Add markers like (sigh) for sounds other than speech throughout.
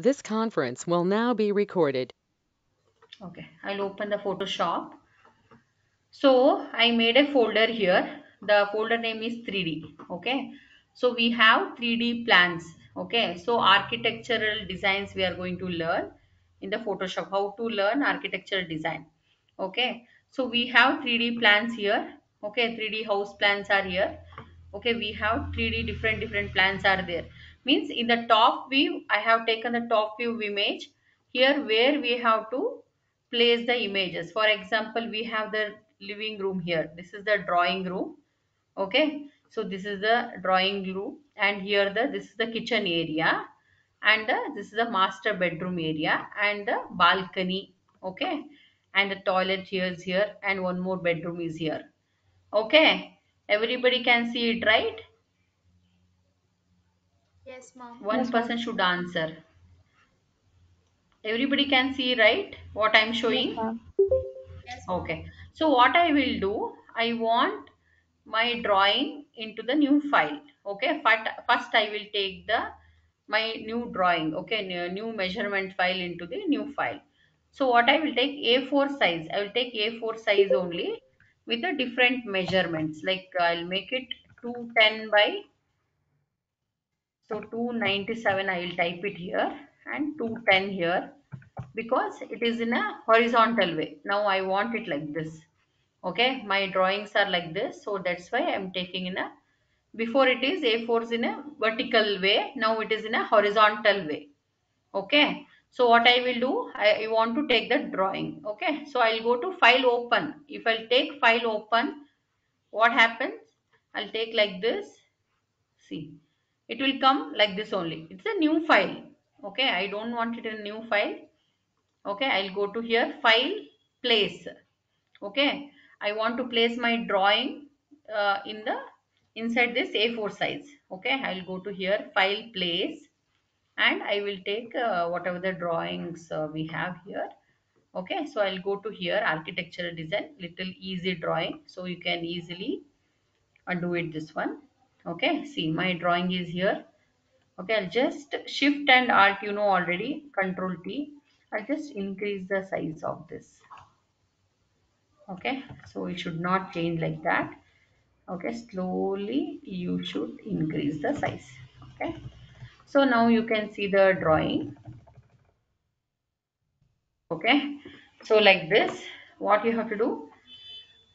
This conference will now be recorded. Okay, I'll open the Photoshop. So I made a folder here. The folder name is 3D. Okay, so we have 3D plans. Okay, so architectural designs we are going to learn in the Photoshop. How to learn architectural design. Okay, so we have 3D plans here. Okay, 3D house plans are here. Okay, we have 3D different different plans are there. Means in the top view, I have taken the top view image. Here where we have to place the images. For example, we have the living room here. This is the drawing room. Okay. So this is the drawing room and here the this is the kitchen area and uh, this is the master bedroom area and the balcony. Okay. And the toilet here is here and one more bedroom is here. Okay. Everybody can see it, right? Yes, ma'am. One person should answer. Everybody can see, right? What I'm showing? Yes, Okay. So what I will do, I want my drawing into the new file. Okay. First, first I will take the my new drawing. Okay. New, new measurement file into the new file. So what I will take A4 size. I will take A4 size only with the different measurements. Like I'll make it 210 by so 297 I will type it here and 210 here because it is in a horizontal way. Now I want it like this. Okay, my drawings are like this. So that's why I am taking in a, before it is A4 is in a vertical way. Now it is in a horizontal way. Okay, so what I will do, I, I want to take the drawing. Okay, so I'll go to file open. If I'll take file open, what happens? I'll take like this. See, it will come like this only. It's a new file. Okay, I don't want it in a new file. Okay, I'll go to here, file, place. Okay, I want to place my drawing uh, in the inside this A4 size. Okay, I'll go to here, file, place, and I will take uh, whatever the drawings uh, we have here. Okay, so I'll go to here, architectural design, little easy drawing. So you can easily undo it this one okay see my drawing is here. Okay i'll just shift and alt you know already control t. I'll just increase the size of this. Okay so it should not change like that. Okay slowly you should increase the size. Okay so now you can see the drawing. Okay so like this what you have to do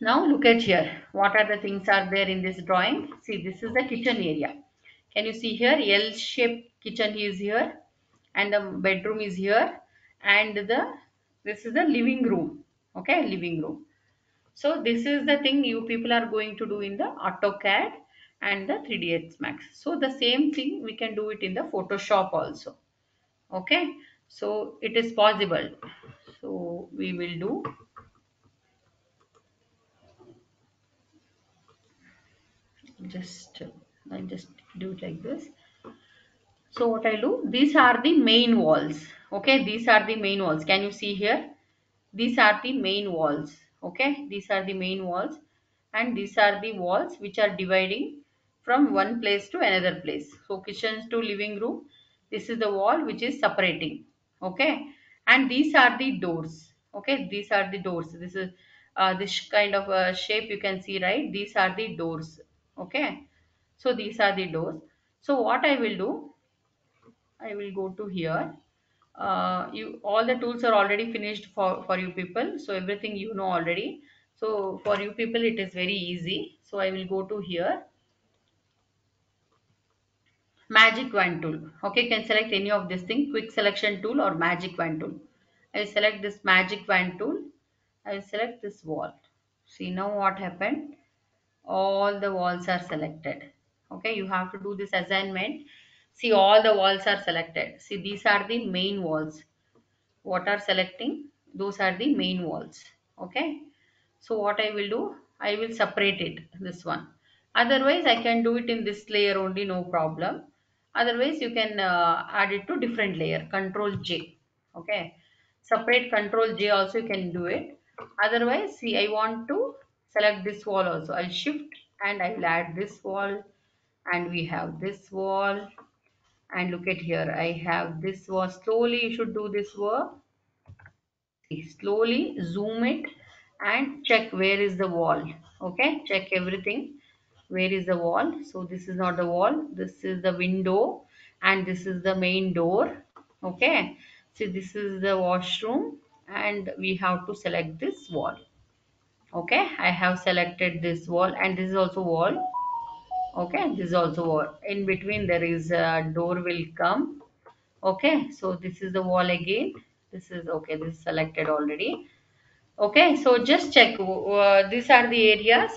now look at here. What are the things are there in this drawing? See, this is the kitchen area. Can you see here? L-shaped kitchen is here and the bedroom is here and the this is the living room. Okay, living room. So this is the thing you people are going to do in the AutoCAD and the 3ds Max. So the same thing we can do it in the Photoshop also. Okay, so it is possible. So we will do just I'll just do it like this. So what I do, these are the main walls. Okay, these are the main walls. Can you see here? These are the main walls. Okay, these are the main walls and these are the walls which are dividing from one place to another place. So kitchen to living room, this is the wall which is separating. Okay, and these are the doors. Okay, these are the doors. This is uh, this kind of uh, shape you can see right. These are the doors okay. So these are the doors. So what i will do i will go to here. Uh, you all the tools are already finished for for you people. So everything you know already. So for you people it is very easy. So i will go to here. Magic wand tool. Okay you can select any of this thing quick selection tool or magic wand tool. I will select this magic wand tool. I will select this wall see now what happened all the walls are selected. Okay you have to do this assignment. See all the walls are selected. See these are the main walls. What are selecting? Those are the main walls. Okay so what i will do? I will separate it this one. Otherwise i can do it in this layer only no problem. Otherwise you can uh, add it to different layer control j. Okay separate control j also you can do it. Otherwise see i want to select this wall also. I'll shift and i will add this wall. And we have this wall. And look at here. I have this wall. Slowly you should do this work. Slowly zoom it and check where is the wall. Okay? Check everything. Where is the wall? So this is not the wall. This is the window and this is the main door. Okay? So this is the washroom and we have to select this wall okay i have selected this wall and this is also wall. Okay this is also wall. In between there is a door will come. Okay so this is the wall again. This is okay this is selected already. Okay so just check uh, these are the areas.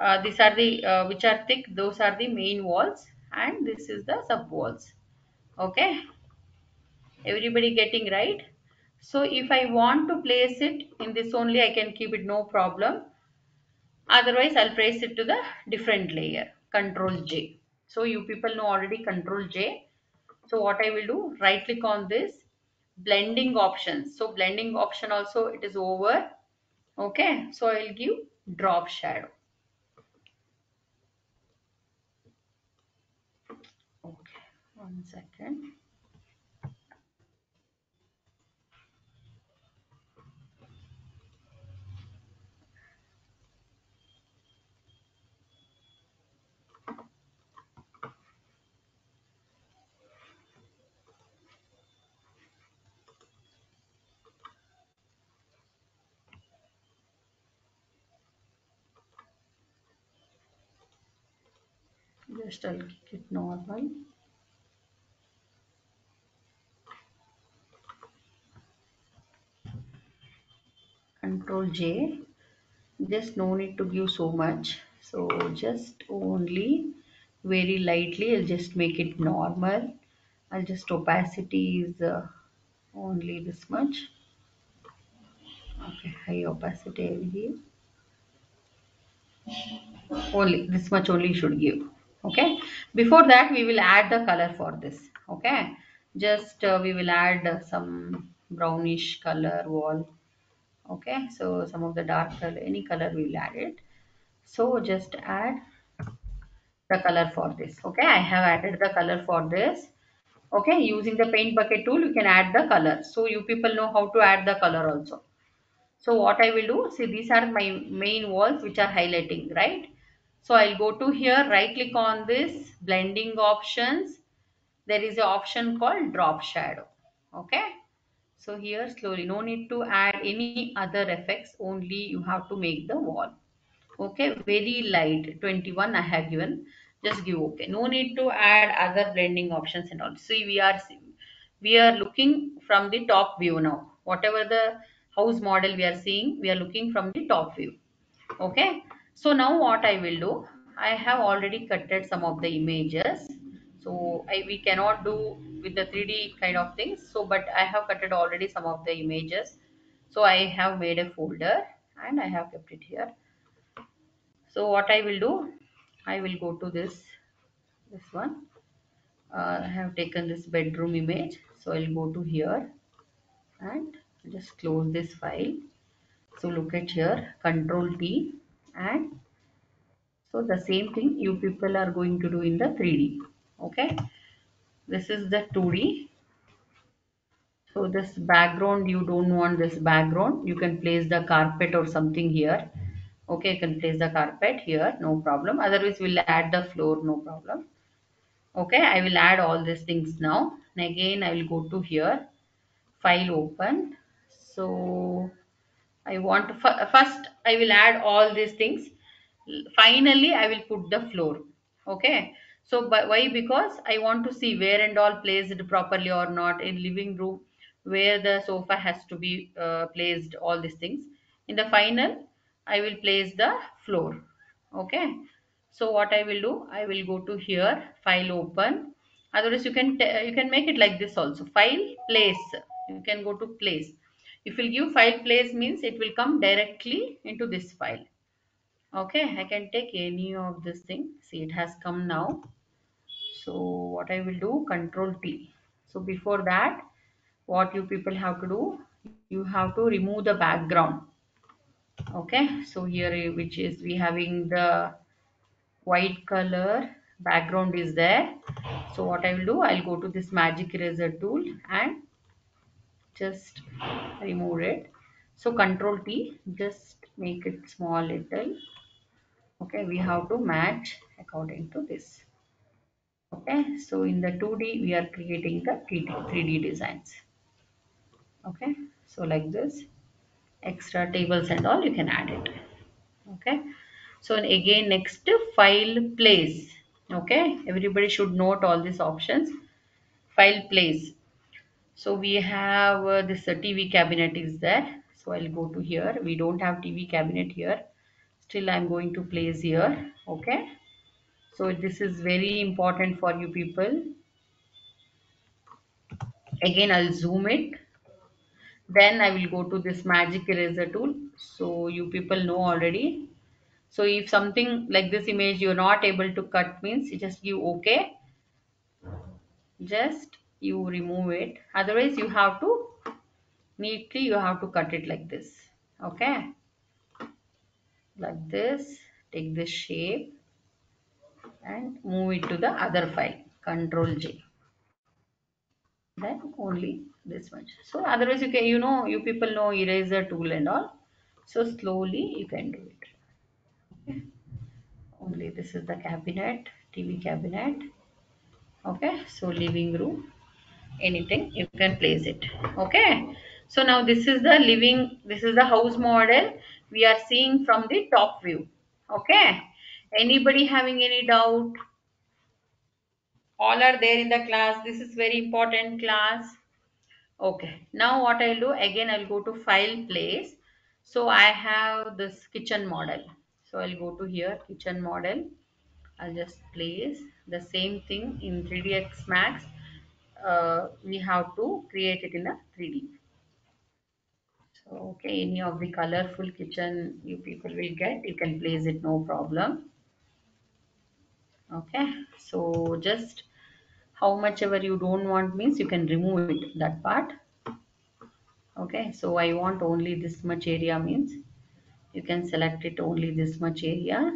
Uh, these are the uh, which are thick those are the main walls and this is the sub walls. Okay everybody getting right so if i want to place it in this only i can keep it no problem. Otherwise i'll place it to the different layer control j. So you people know already control j. So what i will do right click on this blending options. So blending option also it is over. Okay so i'll give drop shadow. Okay one second just i'll keep it normal control j. Just no need to give so much. So just only very lightly i'll just make it normal. I'll just opacity is uh, only this much. Okay high opacity i will give. Only this much only should give okay? Before that we will add the color for this okay? Just uh, we will add some brownish color wall okay? So some of the dark color any color we will add it. So just add the color for this okay? I have added the color for this okay? Using the paint bucket tool you can add the color. So you people know how to add the color also. So what i will do see these are my main walls which are highlighting right so i'll go to here. Right click on this blending options. There is an option called drop shadow. Okay? So here slowly no need to add any other effects. Only you have to make the wall. Okay? Very light. 21 i have given. Just give okay. No need to add other blending options and all. See we are we are looking from the top view now. Whatever the house model we are seeing we are looking from the top view. Okay so now what i will do i have already cutted some of the images. So I, we cannot do with the 3d kind of things. So but i have cutted already some of the images. So i have made a folder and i have kept it here. So what i will do i will go to this this one. Uh, i have taken this bedroom image. So i'll go to here and just close this file. So look at here control t and so the same thing you people are going to do in the 3d okay? This is the 2d so this background you don't want this background. You can place the carpet or something here. Okay? You can place the carpet here. No problem. Otherwise we'll add the floor. No problem. Okay? I will add all these things now. And again i will go to here. File open. So i want to, first i will add all these things. Finally i will put the floor. Okay? So but why? Because i want to see where and all placed properly or not in living room where the sofa has to be uh, placed all these things. In the final i will place the floor. Okay? So what i will do? I will go to here file open. Otherwise you can you can make it like this also. File place. You can go to place if you give file place means it will come directly into this file. Okay i can take any of this thing. See it has come now. So what i will do control t. So before that what you people have to do you have to remove the background. Okay so here which is we having the white color background is there. So what I will do I'll go to this magic eraser tool and just remove it. So control T just make it small little. Okay we have to match according to this. Okay so in the 2d we are creating the 3d, 3D designs. Okay so like this. Extra tables and all you can add it. Okay so again next file place okay everybody should note all these options. File place so we have uh, this uh, tv cabinet is there. So i'll go to here. We don't have tv cabinet here. Still i'm going to place here. Okay? So this is very important for you people. Again i'll zoom it. Then i will go to this magic eraser tool. So you people know already. So if something like this image you're not able to cut means just give okay. Just you remove it. Otherwise you have to neatly you have to cut it like this. Okay? Like this. Take this shape and move it to the other file. Control j. Then only this much. So otherwise you can you know you people know eraser tool and all. So slowly you can do it. Okay. only this is the cabinet tv cabinet. Okay? So living room anything you can place it. Okay? So now this is the living this is the house model we are seeing from the top view. Okay? Anybody having any doubt? All are there in the class. This is very important class. Okay. Now what i'll do again i'll go to file place. So i have this kitchen model. So i'll go to here kitchen model. I'll just place the same thing in 3ds Max uh, we have to create it in a 3d so okay any of the colorful kitchen you people will get you can place it no problem. Okay so just how much ever you don't want means you can remove it that part. Okay so i want only this much area means you can select it only this much area.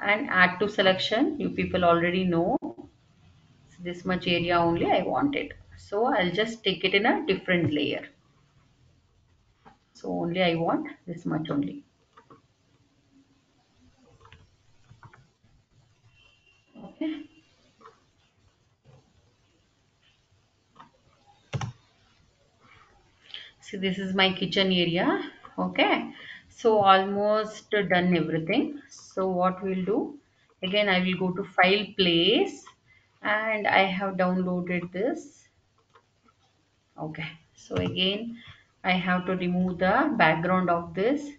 And add to selection you people already know this much area only i want it. So i'll just take it in a different layer. So only i want this much only. Okay. See this is my kitchen area. Okay. So almost done everything. So what we'll do? Again i will go to file place and i have downloaded this. Okay. So again i have to remove the background of this.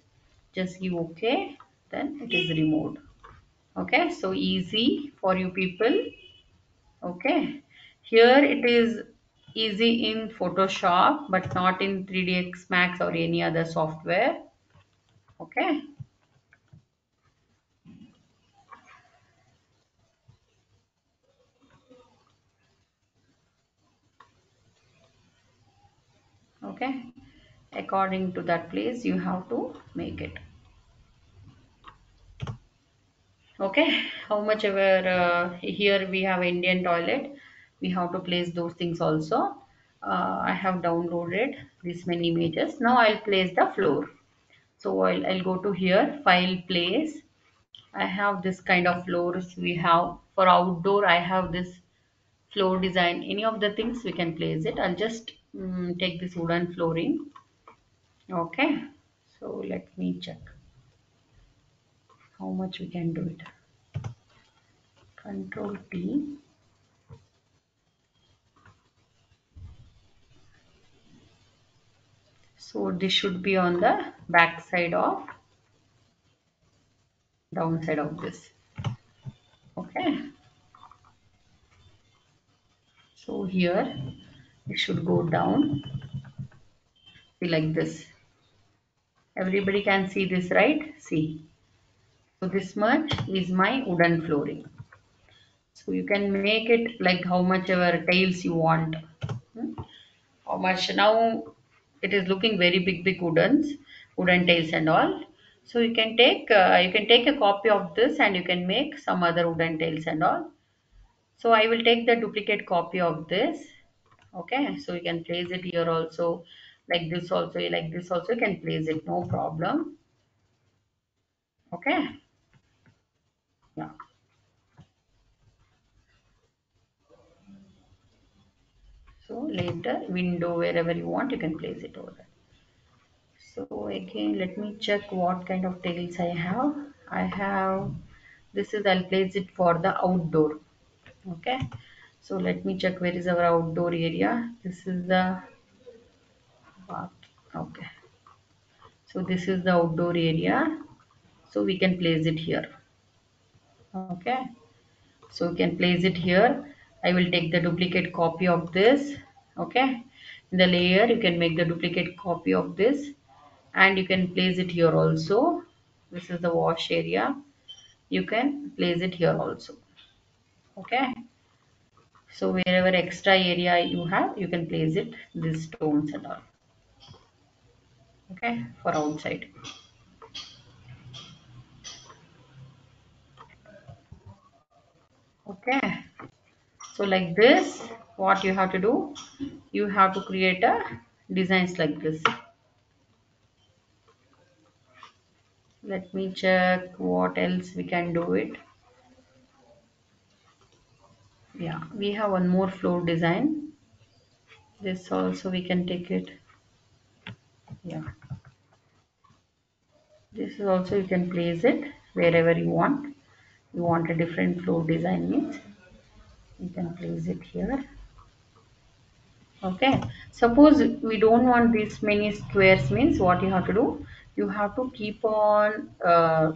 Just give okay then it is removed. Okay. So easy for you people. Okay. Here it is easy in photoshop but not in 3ds Max or any other software. Okay okay? According to that place you have to make it. Okay? How much ever uh, here we have indian toilet. We have to place those things also. Uh, i have downloaded this many images. Now i'll place the floor. So I'll, I'll go to here file place. I have this kind of floors we have. For outdoor i have this floor design. Any of the things we can place it. I'll just mm, take this wooden flooring okay. So let me check how much we can do it. Control T so this should be on the back side of downside of this. Okay. So here it should go down. See like this. Everybody can see this right? See. So this much is my wooden flooring. So you can make it like how much ever tiles you want. Hmm? how much? Now it is looking very big big woodens wooden tiles and all. So you can take uh, you can take a copy of this and you can make some other wooden tails and all. So i will take the duplicate copy of this okay so you can place it here also like this also like this also you can place it no problem. Okay. Yeah. So later window wherever you want you can place it over. There so again let me check what kind of tails i have. I have this is i'll place it for the outdoor. Okay so let me check where is our outdoor area. This is the okay. So this is the outdoor area. So we can place it here. Okay. So we can place it here. I will take the duplicate copy of this. Okay. In the layer you can make the duplicate copy of this. And you can place it here also. This is the wash area. You can place it here also. Okay so wherever extra area you have you can place it these stones and all. Okay for outside. Okay. So like this what you have to do you have to create a designs like this. Let me check what else we can do it yeah we have one more floor design. This also we can take it. Yeah. This is also you can place it wherever you want. You want a different floor design means you can place it here. Okay. Suppose we don't want this many squares means what you have to do? You have to keep on uh,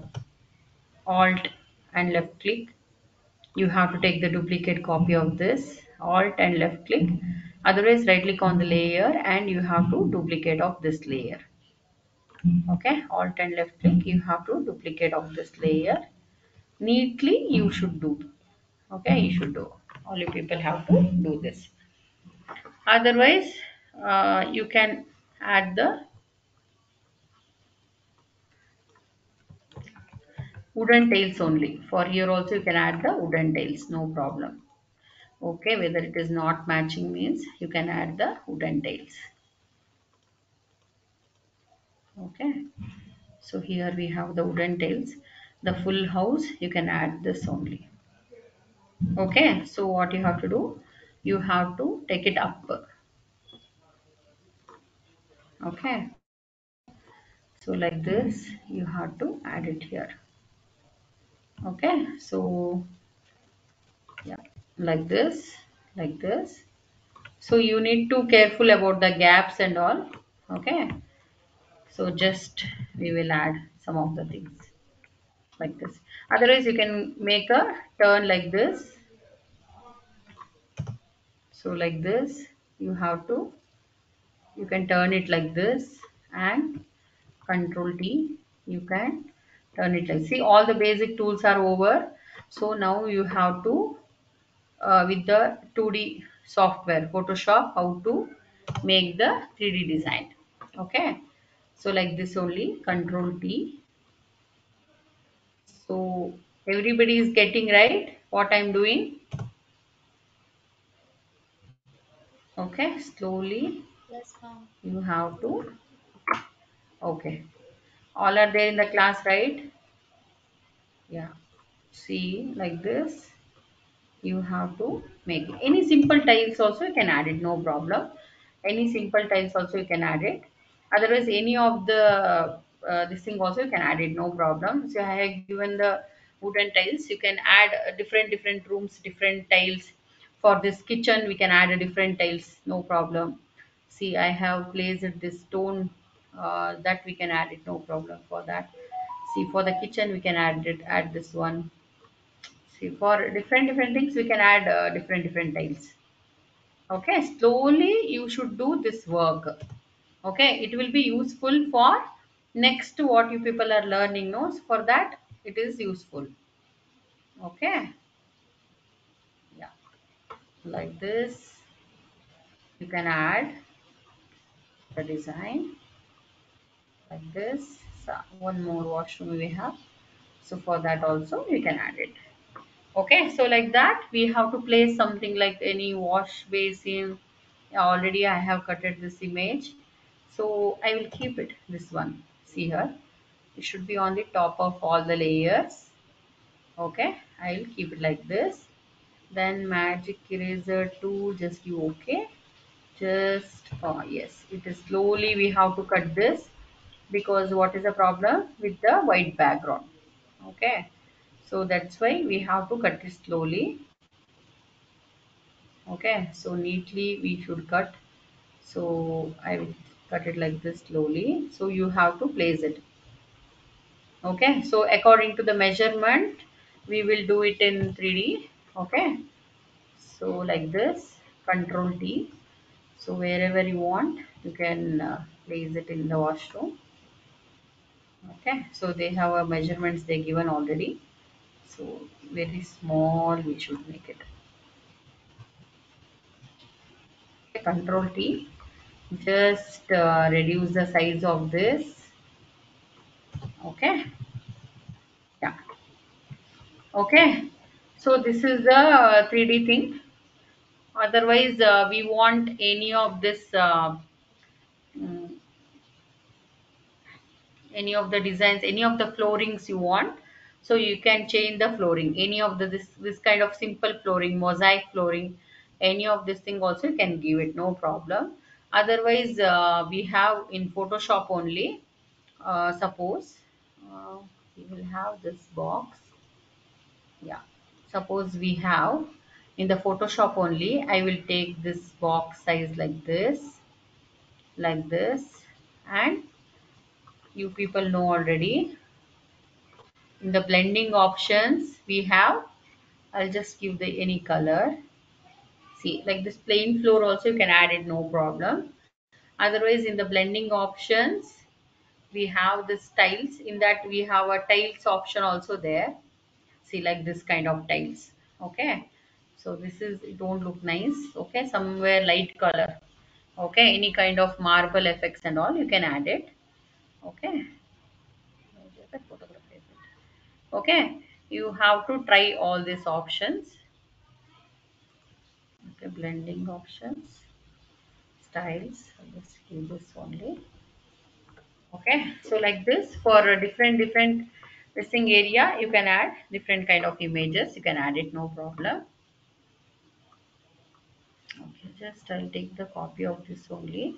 alt and left click you have to take the duplicate copy of this alt and left click. Otherwise right click on the layer and you have to duplicate of this layer. Okay alt and left click you have to duplicate of this layer. Neatly you should do. Okay you should do. All you people have to do this. Otherwise uh, you can add the wooden tails only. For here also you can add the wooden tails no problem. Okay whether it is not matching means you can add the wooden tails okay so here we have the wooden tails the full house you can add this only. Okay so what you have to do? You have to take it up. Okay so like this you have to add it here okay so yeah like this like this. So you need to careful about the gaps and all okay? So just we will add some of the things like this. Otherwise you can make a turn like this. So like this you have to you can turn it like this and control T you can turn it like see all the basic tools are over. So now you have to uh, with the 2d software photoshop how to make the 3d design. Okay? So like this only control t so everybody is getting right what i'm doing? Okay slowly Yes, you have to okay all are there in the class right? Yeah. See like this. You have to make it. any simple tiles also you can add it no problem. Any simple tiles also you can add it. Otherwise any of the uh, this thing also you can add it no problem. So i have given the wooden tiles. You can add uh, different different rooms different tiles. For this kitchen we can add a different tiles no problem. See i have placed this stone uh, that we can add it no problem for that. See for the kitchen we can add it add this one. See for different different things we can add uh, different different tiles. Okay slowly you should do this work. Okay it will be useful for next to what you people are learning knows for that it is useful. Okay. Yeah. Like this. You can add the design like this. Uh, one more washroom we have. So for that also we can add it. Okay so like that we have to place something like any wash basin. Already i have cutted this image. So i will keep it this one. See here. It should be on the top of all the layers. Okay i will keep it like this. Then magic eraser tool just you okay? Just oh yes. It is slowly we have to cut this because what is the problem with the white background? Okay. So that's why we have to cut it slowly. Okay. So neatly we should cut. So I will cut it like this slowly. So you have to place it. Okay. So according to the measurement we will do it in 3d okay. So like this control T. So wherever you want you can uh, place it in the washroom okay so they have a measurements they given already. So very small we should make it. Okay, control T. Just uh, reduce the size of this. Okay. Yeah. Okay. So this is the uh, 3d thing. Otherwise uh, we want any of this uh, mm, any of the designs any of the floorings you want. So you can change the flooring. Any of the this this kind of simple flooring mosaic flooring any of this thing also you can give it no problem. Otherwise uh, we have in photoshop only uh, suppose uh, we will have this box. Yeah suppose we have in the photoshop only i will take this box size like this like this and you people know already. In the blending options we have i'll just give the any color. See like this plain floor also you can add it no problem. Otherwise in the blending options we have the tiles. In that we have a tiles option also there. See like this kind of tiles. Okay? So this is it won't look nice. Okay? Somewhere light color. Okay? Any kind of marble effects and all you can add it okay. Okay. You have to try all these options. Okay blending options. Styles. Just give this only. Okay. So like this for a different different listing area you can add different kind of images. You can add it no problem. Okay just i'll take the copy of this only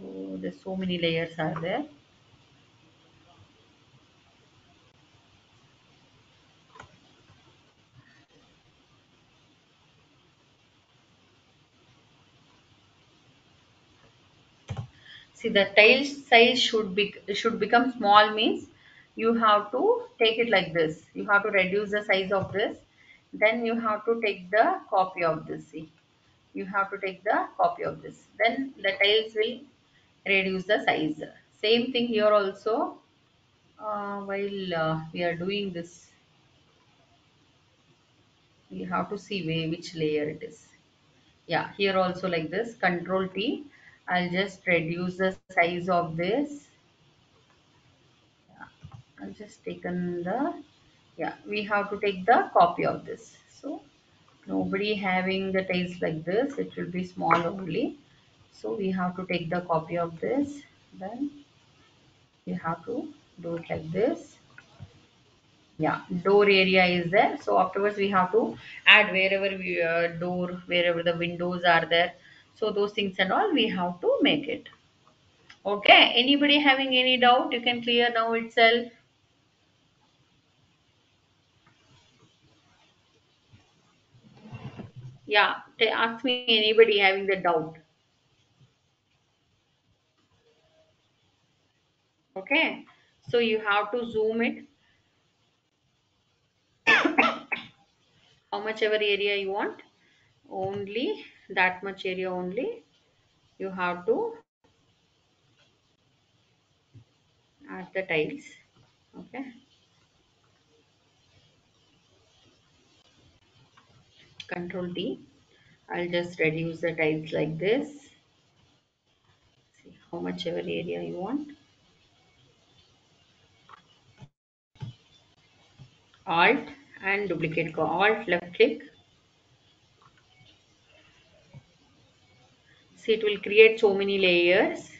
so there's so many layers are there. See the tile size should be should become small means you have to take it like this. You have to reduce the size of this. Then you have to take the copy of this see. You have to take the copy of this. Then the tiles will reduce the size. Same thing here also uh, while uh, we are doing this we have to see where which layer it is. Yeah here also like this control T. I'll just reduce the size of this. Yeah, I'll just taken the yeah we have to take the copy of this. So nobody having the taste like this it will be small only so we have to take the copy of this. Then we have to do it like this. Yeah door area is there. So afterwards we have to add wherever we uh, door wherever the windows are there. So those things and all we have to make it. Okay anybody having any doubt? You can clear now itself. Yeah ask me anybody having the doubt okay? So you have to zoom it. (coughs) How much ever area you want. Only that much area only you have to add the tiles. Okay? Control D I'll just reduce the tiles like this. See how much ever area you want. Alt and duplicate. Alt left click. See it will create so many layers.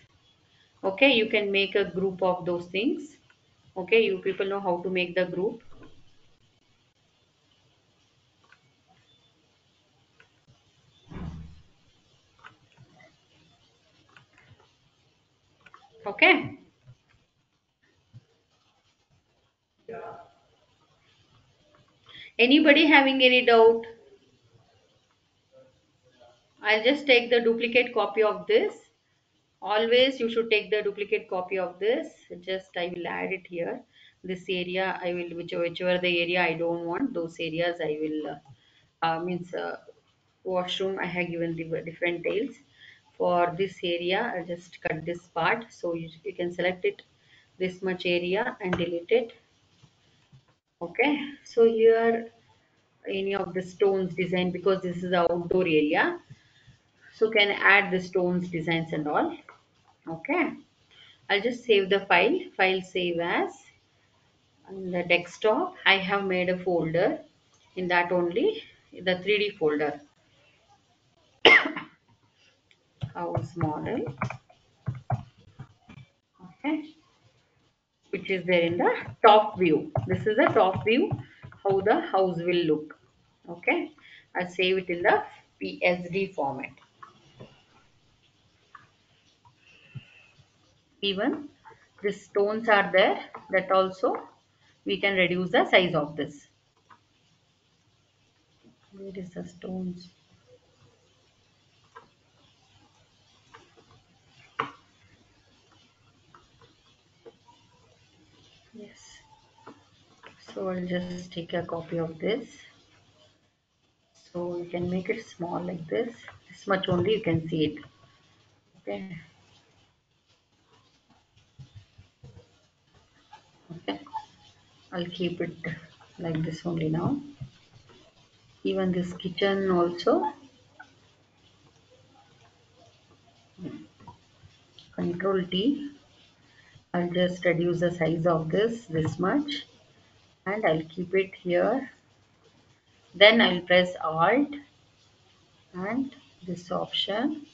Okay, you can make a group of those things. Okay, you people know how to make the group. Okay. Anybody having any doubt? I'll just take the duplicate copy of this. Always you should take the duplicate copy of this. Just I will add it here. This area I will whichever, whichever the area I don't want those areas I will uh, uh, means uh, washroom I have given the different tiles. For this area I'll just cut this part so you, you can select it this much area and delete it. Okay so here any of the stones design because this is the outdoor area so can add the stones designs and all. Okay i'll just save the file. File save as on the desktop. I have made a folder in that only the 3d folder. (coughs) House model. Okay which is there in the top view. This is the top view how the house will look. Okay? I'll save it in the psd format. Even the stones are there that also we can reduce the size of this. Where is the stones yes so i'll just take a copy of this. So you can make it small like this. This much only you can see it. Okay? Okay. I'll keep it like this only now. Even this kitchen also. Control t. I'll just reduce the size of this this much and i'll keep it here. Then i'll press alt and this option.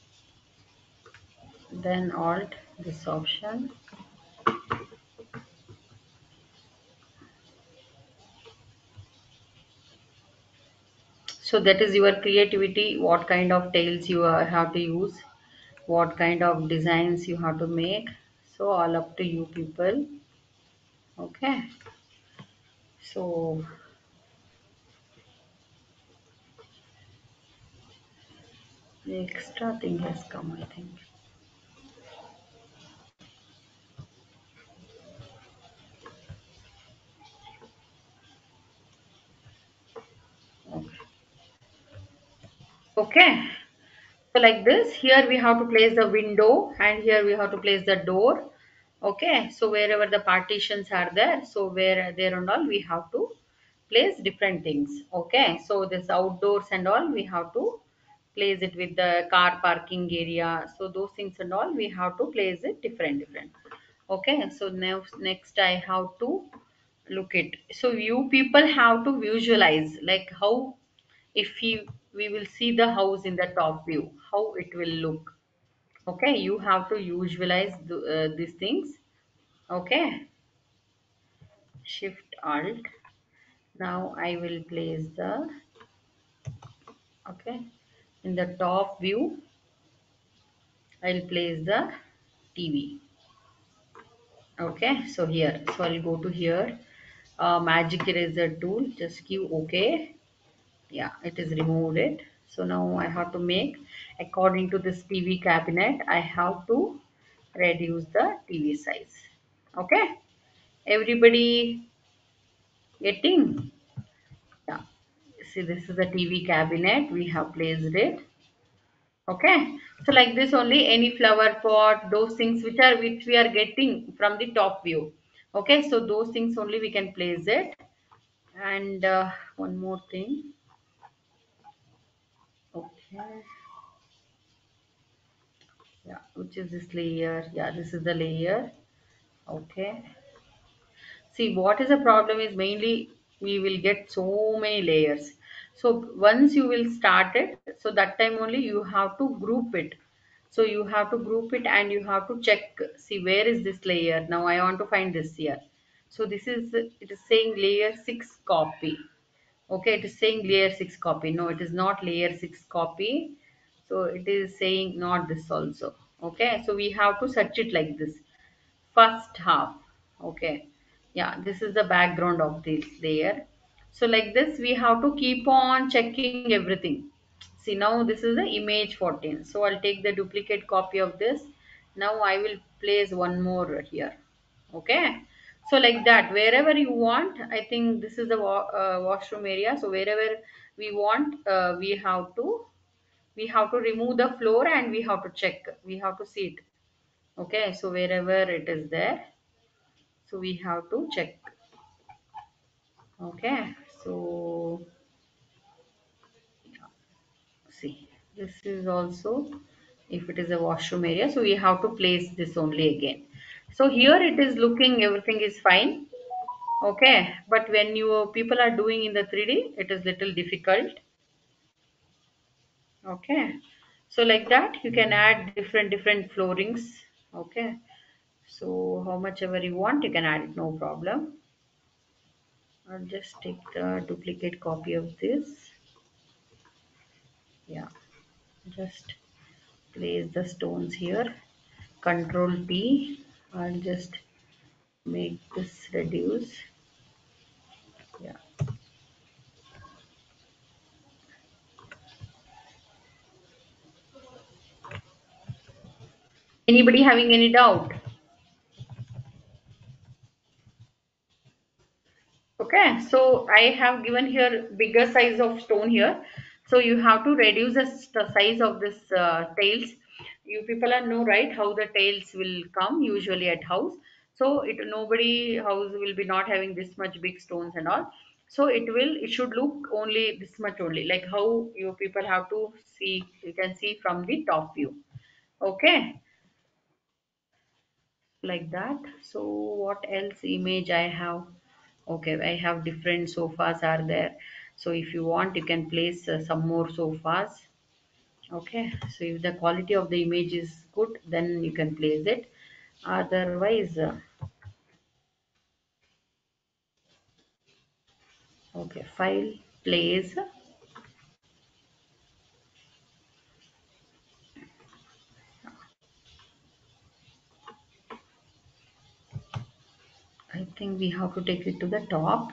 Then alt this option. So that is your creativity what kind of tails you have to use what kind of designs you have to make. So all up to you people. Okay so the extra thing has come i think. Okay. Okay so like this here we have to place the window and here we have to place the door okay so wherever the partitions are there so where there and all we have to place different things. Okay so this outdoors and all we have to place it with the car parking area. So those things and all we have to place it different different. Okay so now next i have to look it. So you people have to visualize like how if we we will see the house in the top view how it will look okay you have to visualize the, uh, these things. Okay. Shift alt. Now i will place the okay in the top view i'll place the tv okay so here so i'll go to here. Uh, magic eraser tool just give okay. Yeah it is removed it. So now i have to make according to this tv cabinet i have to reduce the tv size. Okay? Everybody getting? Yeah. See this is the tv cabinet. We have placed it. Okay? So like this only any flower pot those things which are which we are getting from the top view. Okay? So those things only we can place it. And uh, one more thing. Okay. Yeah, which is this layer? Yeah, this is the layer. Okay. See, what is the problem is mainly we will get so many layers. So once you will start it, so that time only you have to group it. So you have to group it and you have to check, see where is this layer? Now I want to find this here. So this is, it is saying layer 6 copy. Okay, it is saying layer 6 copy. No, it is not layer 6 copy. So it is saying not this also. Okay, so we have to search it like this. First half. Okay? Yeah this is the background of this layer. So like this we have to keep on checking everything. See now this is the image 14 so i'll take the duplicate copy of this. Now i will place one more here. Okay? So like that. Wherever you want i think this is the wa- uh, washroom area. So wherever we want uh, we have to we have to remove the floor and we have to check. We have to see it okay so wherever it is there so we have to check. Okay so see this is also if it is a washroom area so we have to place this only again. So here it is looking everything is fine. Okay but when you people are doing in the 3d it is little difficult okay so like that you can add different different floorings okay so how much ever you want you can add it no problem I'll just take the duplicate copy of this. Yeah, just place the stones here. Control P I'll just make this reduce. Anybody having any doubt? Okay, so I have given here bigger size of stone here. So you have to reduce the size of this uh, tails. You people are know right how the tails will come usually at house. So it nobody house will be not having this much big stones and all. So it will it should look only this much only like how you people have to see you can see from the top view. Okay like that. So what else image i have? Okay i have different sofas are there. So if you want you can place uh, some more sofas. Okay so if the quality of the image is good then you can place it. Otherwise uh, okay file place i think we have to take it to the top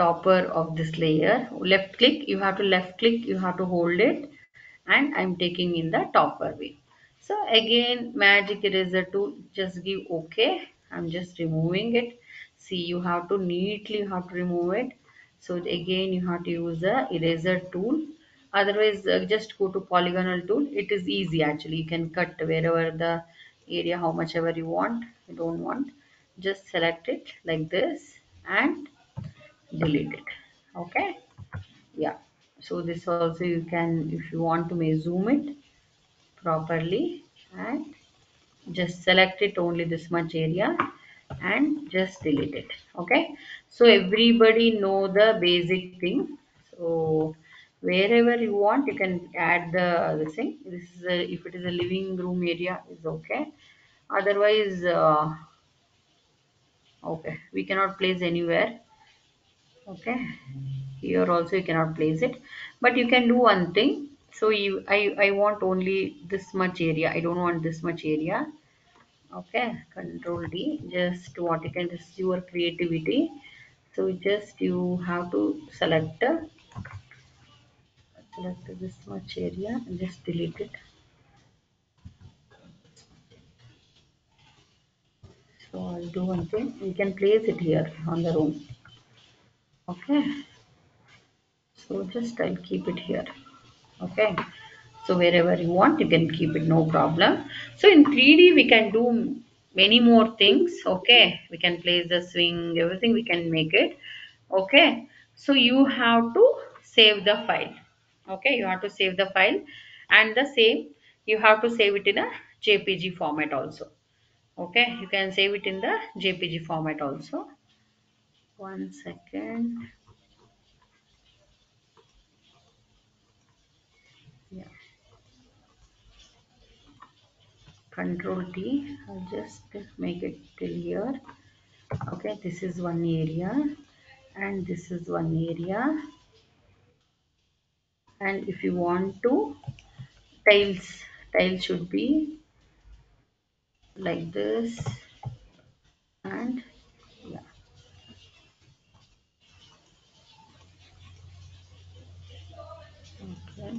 topper of this layer. Left click you have to left click you have to hold it. And i'm taking in the topper way. So again magic eraser tool just give okay i'm just removing it. See you have to neatly you have to remove it. So again you have to use the eraser tool. Otherwise uh, just go to polygonal tool. It is easy actually. You can cut wherever the area how much ever you want you don't want just select it like this and delete it. Okay? Yeah. So this also you can if you want to may zoom it properly and just select it only this much area and just delete it. Okay? So everybody know the basic thing. So wherever you want you can add the this thing this is a, if it is a living room area is okay. Otherwise uh, okay. We cannot place anywhere. Okay. Here also you cannot place it. But you can do one thing. So you i i want only this much area. I don't want this much area. Okay. Control d. Just what you can just your creativity. So just you have to select select this much area and just delete it so i'll do one thing. You can place it here on the room. Okay? So just i'll keep it here. Okay? So wherever you want you can keep it no problem. So in 3d we can do many more things. Okay? We can place the swing everything we can make it. Okay? So you have to save the file. Okay? You have to save the file. And the same you have to save it in a jpg format also okay you can save it in the jpg format also. One second. Yeah. Control t i'll just make it till here okay this is one area and this is one area. And if you want to tiles tiles should be like this and yeah. Okay.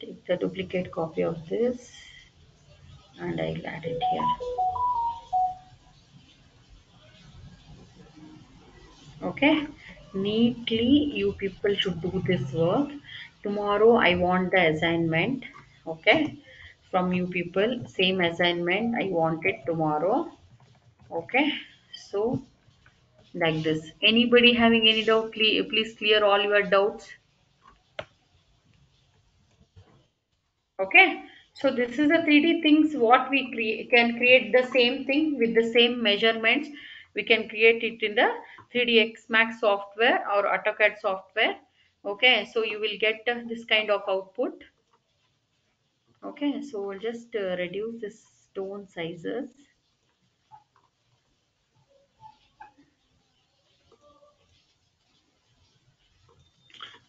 Take the duplicate copy of this and I'll add it here. Okay neatly you people should do this work. Tomorrow I want the assignment okay? From you people same assignment I want it tomorrow okay? So like this. Anybody having any doubt please, clear all your doubts. Okay? So this is the 3d things what we cre- can create the same thing with the same measurements we can create it in the 3d Max software or AutoCAD software. Okay so you will get uh, this kind of output. Okay so we'll just uh, reduce the stone sizes.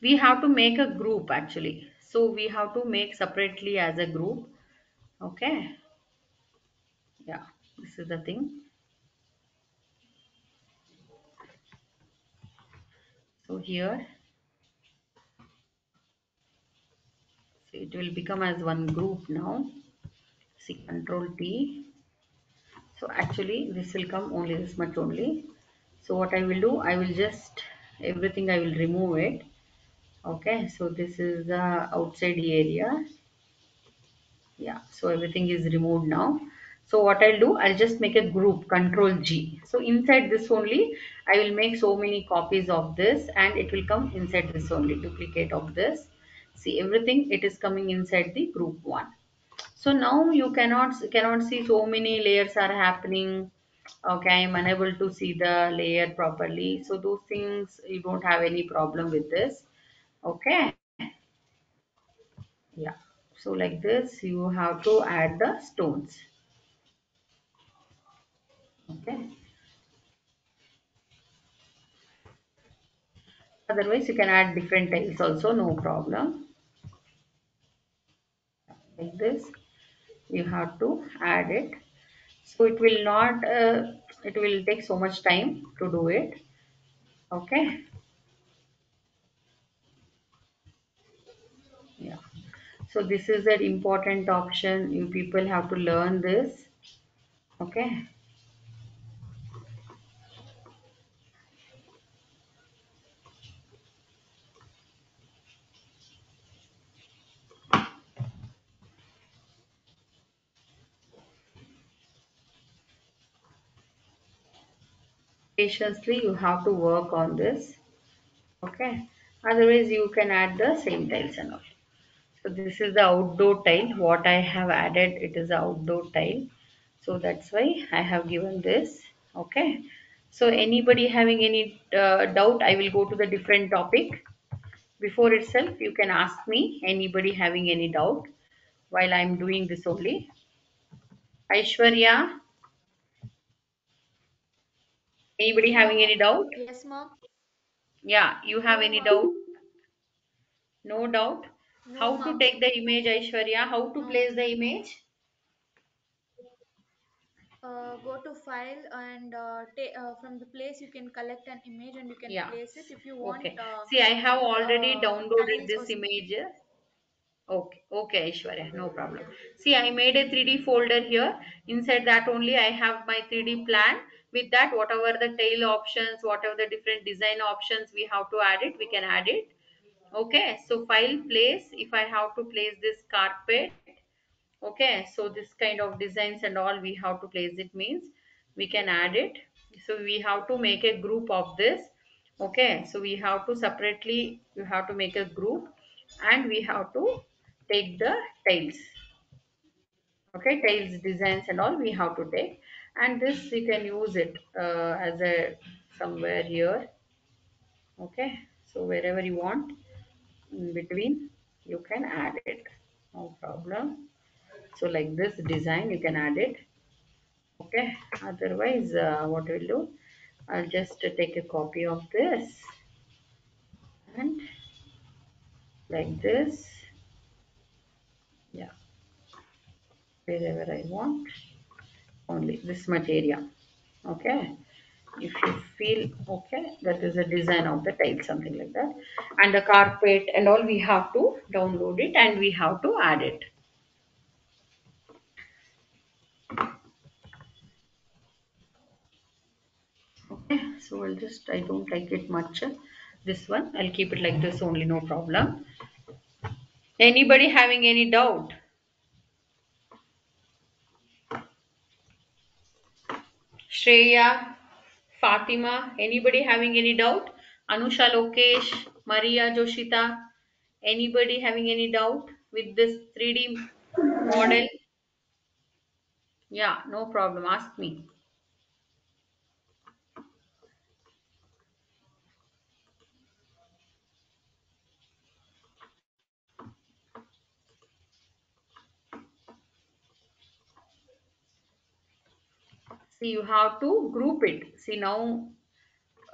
We have to make a group actually. So we have to make separately as a group. Okay. Yeah this is the thing so here so it will become as one group now. See control t. So actually this will come only this much only. So what i will do i will just everything i will remove it. Okay so this is the outside area. Yeah so everything is removed now so what i'll do i'll just make a group control g. So inside this only i will make so many copies of this and it will come inside this only duplicate of this. See everything it is coming inside the group one. So now you cannot cannot see so many layers are happening. Okay i'm unable to see the layer properly. So those things you don't have any problem with this. Okay? Yeah. So like this you have to add the stones okay. Otherwise you can add different tiles also no problem. Like this you have to add it. So it will not uh, it will take so much time to do it. Okay. Yeah. So this is an important option. You people have to learn this. Okay you have to work on this okay? Otherwise you can add the same tiles and all. So this is the outdoor tile. What i have added it is outdoor tile. So that's why i have given this okay? So anybody having any uh, doubt i will go to the different topic. Before itself you can ask me anybody having any doubt while i'm doing this only. Aishwarya anybody having any doubt? Yes, mom. yeah you have any doubt? No doubt? No, how to take the image aishwarya? How to No. place the image? Uh, go to file and uh, uh, from the place you can collect an image and you can yeah. place it. If you want okay. uh, see i have already uh, downloaded this image. Okay. Okay aishwarya no problem. See i made a 3d folder here. Inside that only i have my 3d plan with that whatever the tail options whatever the different design options we have to add it we can add it. Okay so file place if i have to place this carpet okay so this kind of designs and all we have to place it means we can add it. So we have to make a group of this okay so we have to separately you have to make a group and we have to take the tails okay tails designs and all we have to take and this we can use it uh, as a somewhere here. Okay? So wherever you want in between you can add it. No problem. So like this design you can add it. Okay? Otherwise uh, what we'll do I'll just take a copy of this. And like this. Yeah. Wherever I want only this much area. Okay? If you feel okay that is a design of the tile something like that. And the carpet and all we have to download it and we have to add it. Okay so I'll just I don't like it much this one. I'll keep it like this only no problem. Anybody having any doubt Shreya Fatima anybody having any doubt? Anusha Lokesh Maria Joshita anybody having any doubt with this 3D model? Yeah no problem. Ask me see you have to group it. See now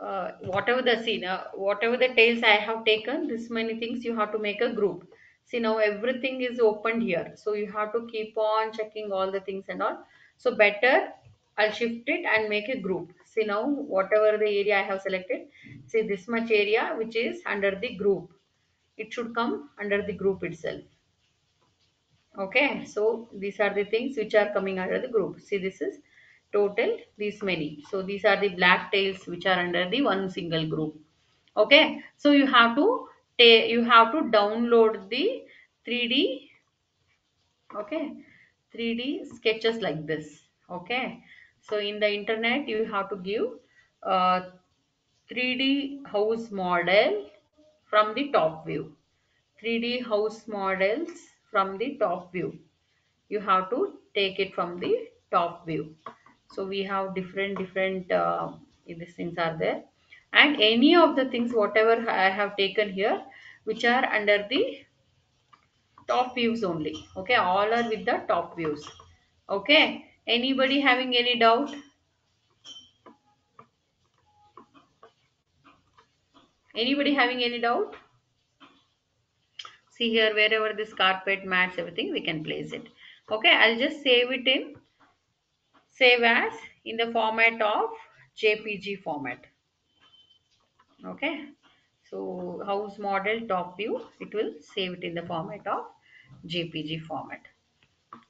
uh, whatever the scene uh, whatever the tails i have taken this many things you have to make a group. See now everything is opened here. So you have to keep on checking all the things and all. So better i'll shift it and make a group. See now whatever the area i have selected see this much area which is under the group. It should come under the group itself. Okay? So these are the things which are coming under the group. See this is total these many. So these are the black tails which are under the one single group. Okay? So you have to you have to download the 3d okay? 3d sketches like this. Okay? So in the internet you have to give uh, 3d house model from the top view. 3d house models from the top view. You have to take it from the top view so we have different different uh, these things are there. And any of the things whatever i have taken here which are under the top views only. Okay all are with the top views. Okay anybody having any doubt? Anybody having any doubt? See here wherever this carpet mats everything we can place it. Okay i'll just save it in save as in the format of jpg format. Okay? So house model top view it will save it in the format of jpg format.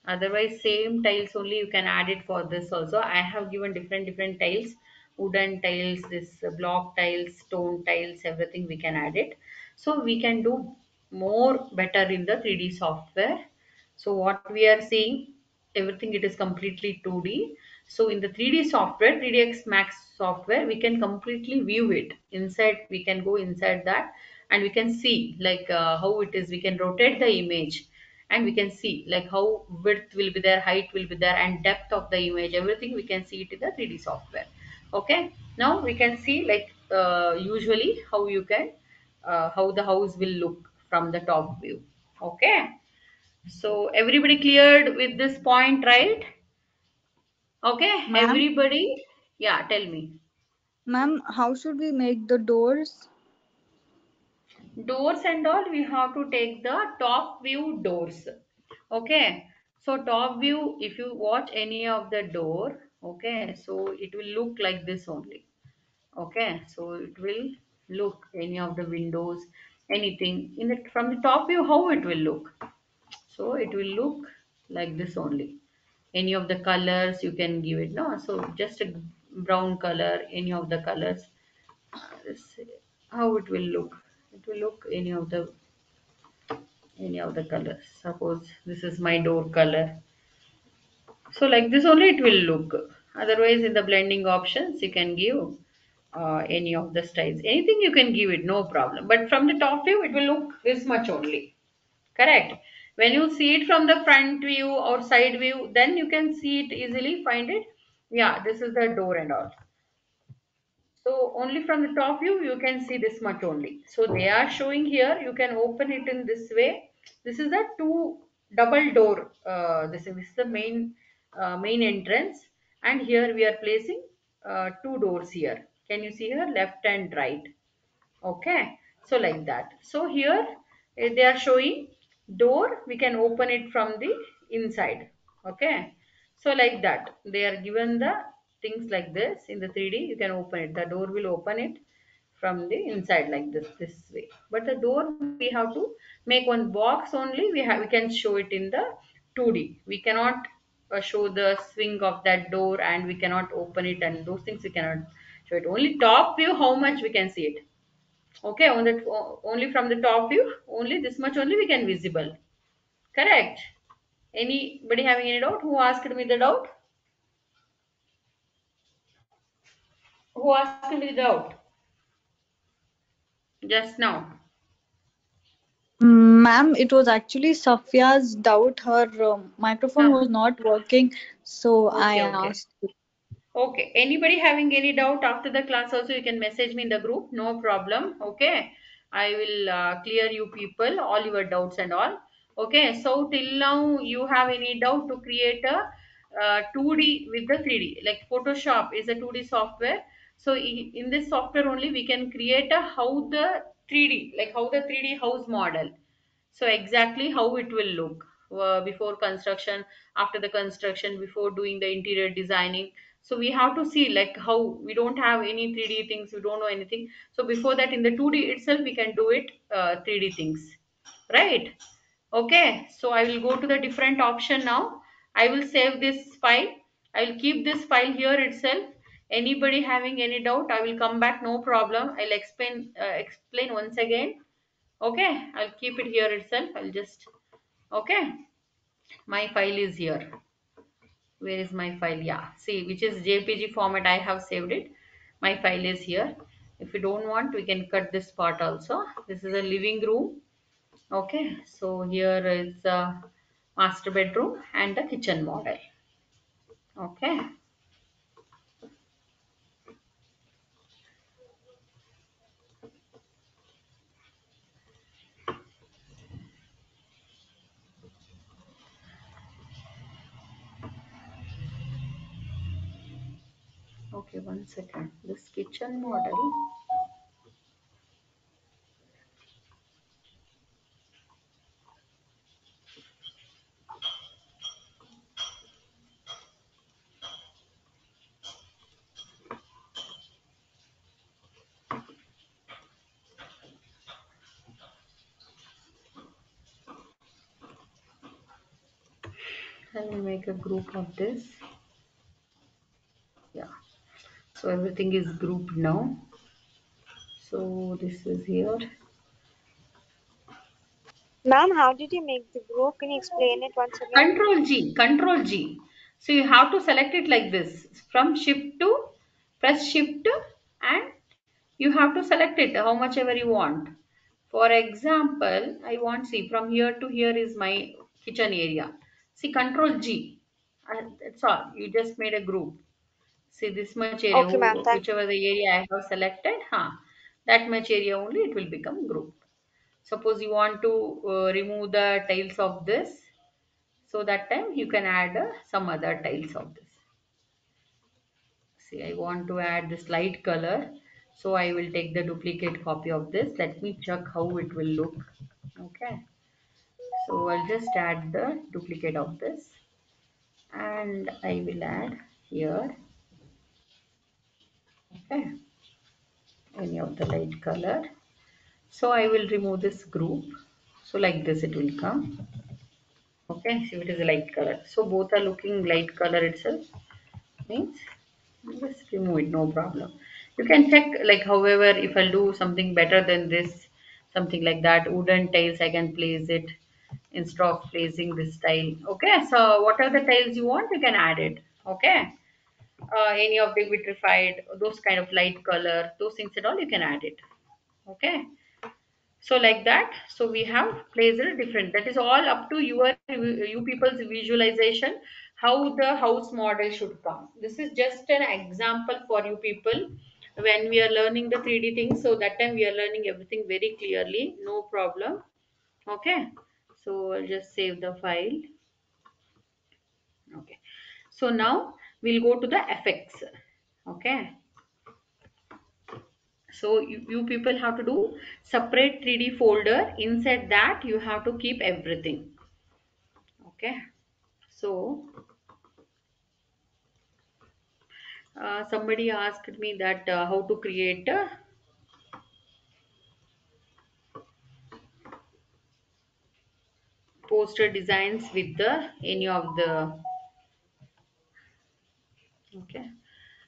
Otherwise same tiles only you can add it for this also. I have given different different tiles. Wooden tiles this block tiles stone tiles everything we can add it. So we can do more better in the 3d software. So what we are seeing everything it is completely 2d so in the 3d software 3ds Max software we can completely view it. Inside we can go inside that and we can see like uh, how it is. We can rotate the image and we can see like how width will be there height will be there and depth of the image. Everything we can see it in the 3d software. Okay? Now we can see like uh, usually how you can uh, how the house will look from the top view. Okay so everybody cleared with this point right? Okay everybody? Yeah tell me. Ma'am, how should we make the doors? doors and all we have to take the top view doors. Okay so top view if you watch any of the door okay so it will look like this only. Okay so it will look any of the windows anything. In the from the top view how it will look so it will look like this only. Any of the colors you can give it no? So just a brown color any of the colors. Let's how it will look. It will look any of the any of the colors. Suppose this is my door color. So like this only it will look. Otherwise in the blending options you can give uh, any of the styles. Anything you can give it no problem. But from the top view it will look this much only. Correct when you see it from the front view or side view then you can see it easily find it. Yeah this is the door and all. So only from the top view you can see this much only. So they are showing here you can open it in this way. This is the two double door uh, this, is, the main uh, main entrance. And here we are placing uh, two doors here. Can you see here? Left and right. Okay. So like that. So here eh, they are showing door we can open it from the inside. Okay? So like that. They are given the things like this in the 3d you can open it. The door will open it from the inside like this this way. But the door we have to make one box only. We have we can show it in the 2d we cannot uh, show the swing of that door and we cannot open it and those things we cannot show it. Only top view how much we can see it okay on that only from the top view only this much only we can visible correct anybody having any doubt who asked me the doubt who asked me the doubt just now Mm, Ma'am, it was actually Safia's doubt. Her um, microphone Huh. was not working, so I Okay, okay. asked. Okay. Anybody having any doubt after the class also you can message me in the group. No problem. Okay. I will uh, clear you people all your doubts and all. Okay. So till now you have any doubt to create a uh, 2D with the 3D like Photoshop is a 2D software. So in this software only we can create a how the 3D like how the 3D house model so exactly how it will look uh, before construction after the construction before doing the interior designing so we have to see like how we don't have any 3d things we don't know anything. So before that in the 2d itself we can do it uh, 3d things right? Okay so i will go to the different option now. I will save this file. I will keep this file here itself. Anybody having any doubt i will come back no problem. I'll explain uh, explain once again. Okay i'll keep it here itself. I'll just okay. My file is here where is my file? Yeah see which is jpg format i have saved it. My file is here. If you don't want we can cut this part also. This is a living room. Okay so here is a master bedroom and the kitchen model. Okay okay one second this kitchen model I will make a group of this. So everything is grouped now. So this is here. Ma'am, how did you make the group? Can you explain it once again? Control G, Control G. So you have to select it like this. From shift to press shift and you have to select it how much ever you want. For example, I want see from here to here is my kitchen area. See Control G. Uh, that's all. You just made a group. See this much area, Okay, who- whichever the area I have selected, huh, that much area only it will become group. Suppose you want to uh, remove the tiles of this, so that time you can add uh, some other tiles of this. See, I want to add this light color, so I will take the duplicate copy of this. Let me check how it will look. Okay, so I'll just add the duplicate of this, and I will add here. Okay, any of the light color. So I will remove this group. So like this it will come. Okay, see it is a light color. So both are looking light color itself. Means just remove it, no problem. You can check like however if I'll do something better than this, something like that, wooden tiles I can place it instead of placing this tile. Okay, so what are the tiles you want, you can add it. Okay. Uh, any of the vitrified those kind of light color those things at all you can add it. Okay? So like that. So we have placed it different. That is all up to your you people's visualization how the house model should come. This is just an example for you people. When we are learning the 3d things so that time we are learning everything very clearly. No problem. Okay? So i'll just save the file. Okay. So now we'll go to the effects okay? So you, you people have to do separate 3d folder. Inside that you have to keep everything okay? So uh, somebody asked me that uh, how to create uh, poster designs with the any of the okay.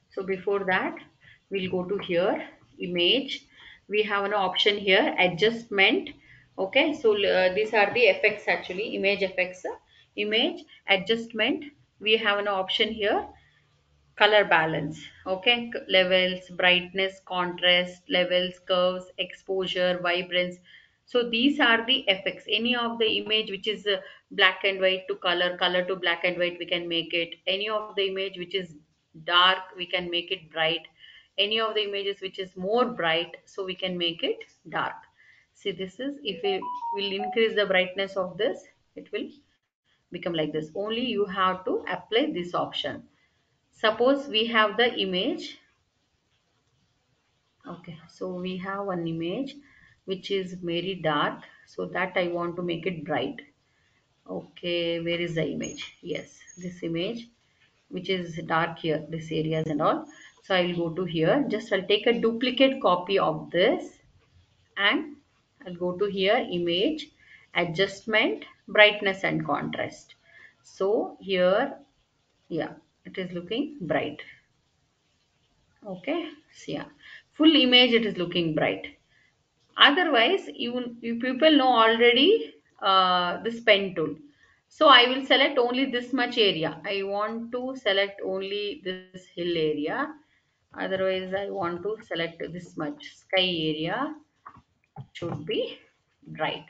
So before that we'll go to here image. We have an option here adjustment. Okay. So uh, these are the effects actually image effects. Image adjustment. We have an option here color balance. Okay. Levels brightness contrast levels curves exposure vibrance. So these are the effects. Any of the image which is uh, black and white to color color to black and white we can make it. Any of the image which is dark we can make it bright. Any of the images which is more bright so we can make it dark. See this is if we will increase the brightness of this it will become like this. Only you have to apply this option. Suppose we have the image. Okay so we have one image which is very dark so that i want to make it bright. Okay where is the image? Yes this image which is dark here this areas and all. So i will go to here. Just i'll take a duplicate copy of this and i'll go to here image adjustment brightness and contrast. So here yeah it is looking bright. Okay so yeah full image it is looking bright. Otherwise you, you people know already uh, this pen tool so i will select only this much area. I want to select only this hill area. Otherwise i want to select this much. Sky area should be bright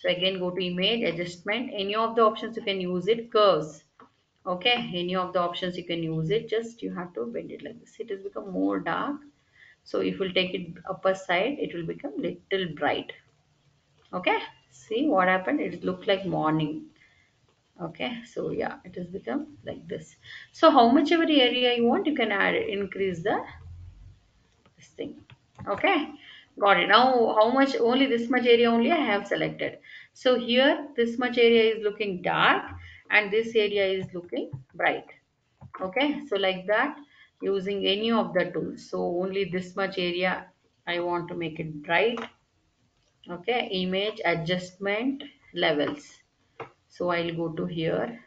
so again go to image adjustment. Any of the options you can use it. Curves. Okay? Any of the options you can use it. Just you have to bend it like this. It has become more dark. So if we'll take it upper side it will become little bright. Okay? See what happened? It looked like morning okay so yeah it has become like this. So how much ever area you want you can add increase the this thing. Okay got it. Now how much only this much area only i have selected. So here this much area is looking dark and this area is looking bright. Okay so like that using any of the tools. So only this much area i want to make it bright. Okay image adjustment levels so i'll go to here.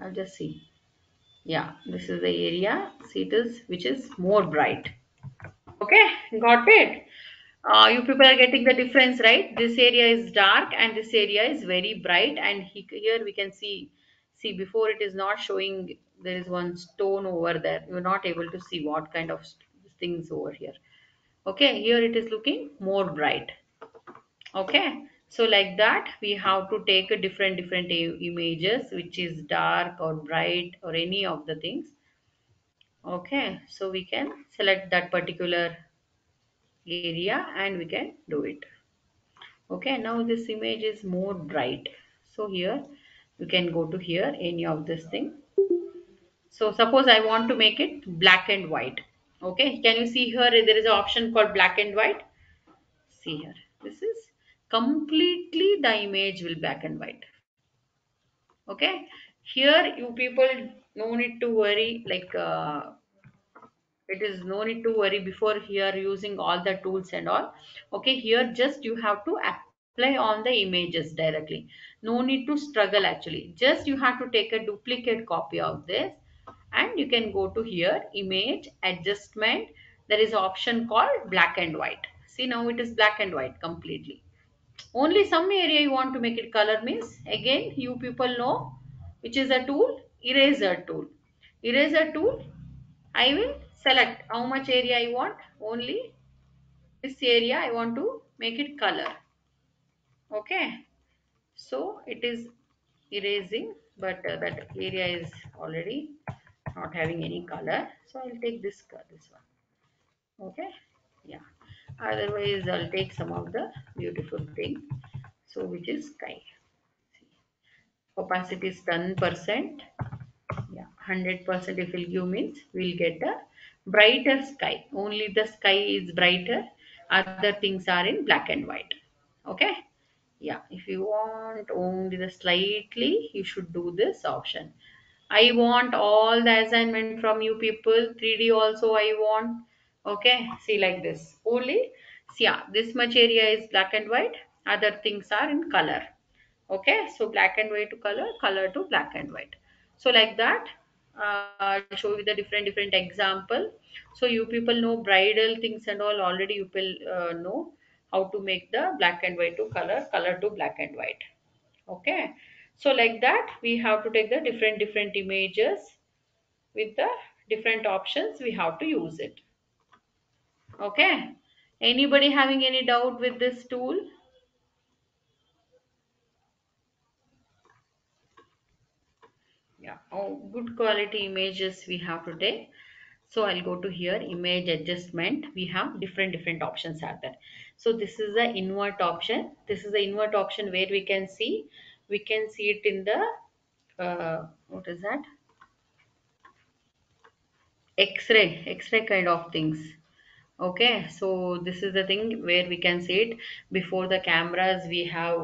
I'll just see. Yeah this is the area. See it is which is more bright. Okay got it. Uh, you people are getting the difference right? This area is dark and this area is very bright. And he, here we can see see before it is not showing there is one stone over there. You're not able to see what kind of things over here. Okay here it is looking more bright. Okay so like that we have to take a different different images which is dark or bright or any of the things. Okay so we can select that particular area and we can do it. Okay now this image is more bright. So here you can go to here any of this thing. So suppose i want to make it black and white. Okay can you see here there is an option called black and white? See here completely the image will black and white. Okay? Here you people no need to worry like uh, it is no need to worry before here using all the tools and all. Okay? Here just you have to apply on the images directly. No need to struggle actually. Just you have to take a duplicate copy of this and you can go to here image adjustment. There is option called black and white. See now it is black and white completely only some area you want to make it color means again you people know which is a tool eraser tool eraser tool I will select how much area I want. Only this area I want to make it color. Okay. So it is erasing, but uh, that area is already not having any color. So I'll take this co- this one. Okay. Otherwise, I'll take some of the beautiful thing. So which is sky. Opacity is 10%. Yeah, 100% if we'll give means we'll get a brighter sky. Only the sky is brighter. Other things are in black and white. Okay. Yeah, if you want only the slightly, you should do this option. I want all the assignment from you people. 3D also I want. Okay, see like this. Only, see, yeah, this much area is black and white. Other things are in color. Okay, so black and white to color, color to black and white. So like that, uh, I'll show you the different different example. So you people know bridal things and all already you people uh, know how to make the black and white to color, color to black and white okay so like that we have to take the different different images with the different options we have to use it okay. Anybody having any doubt with this tool? Yeah. Oh good quality images we have today. so i'll go to here. Image adjustment. We have different different options are there. So this is the invert option. This is the invert option where we can see. We can see it in the uh, what is that? X-ray. X-ray kind of things okay so this is the thing where we can see it. Before the cameras we have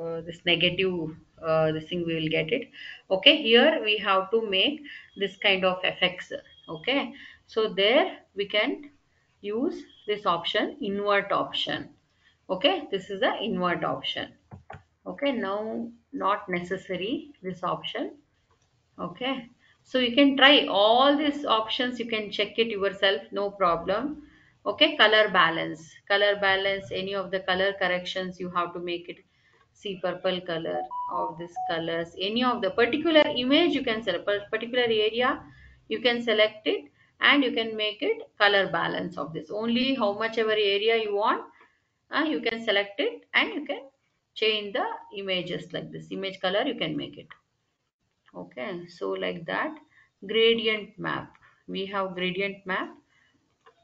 uh, this negative uh, this thing we will get it. Okay here we have to make this kind of effects. Okay so there we can use this option invert option. Okay this is the invert option. Okay now not necessary this option. Okay so you can try all these options. You can check it yourself no problem okay color balance. Color balance any of the color corrections you have to make it see purple color of this colors. Any of the particular image you can select particular area you can select it and you can make it color balance of this. Only how much ever area you want uh, you can select it and you can change the images like this. Image color you can make it. Okay so like that. Gradient map. We have gradient map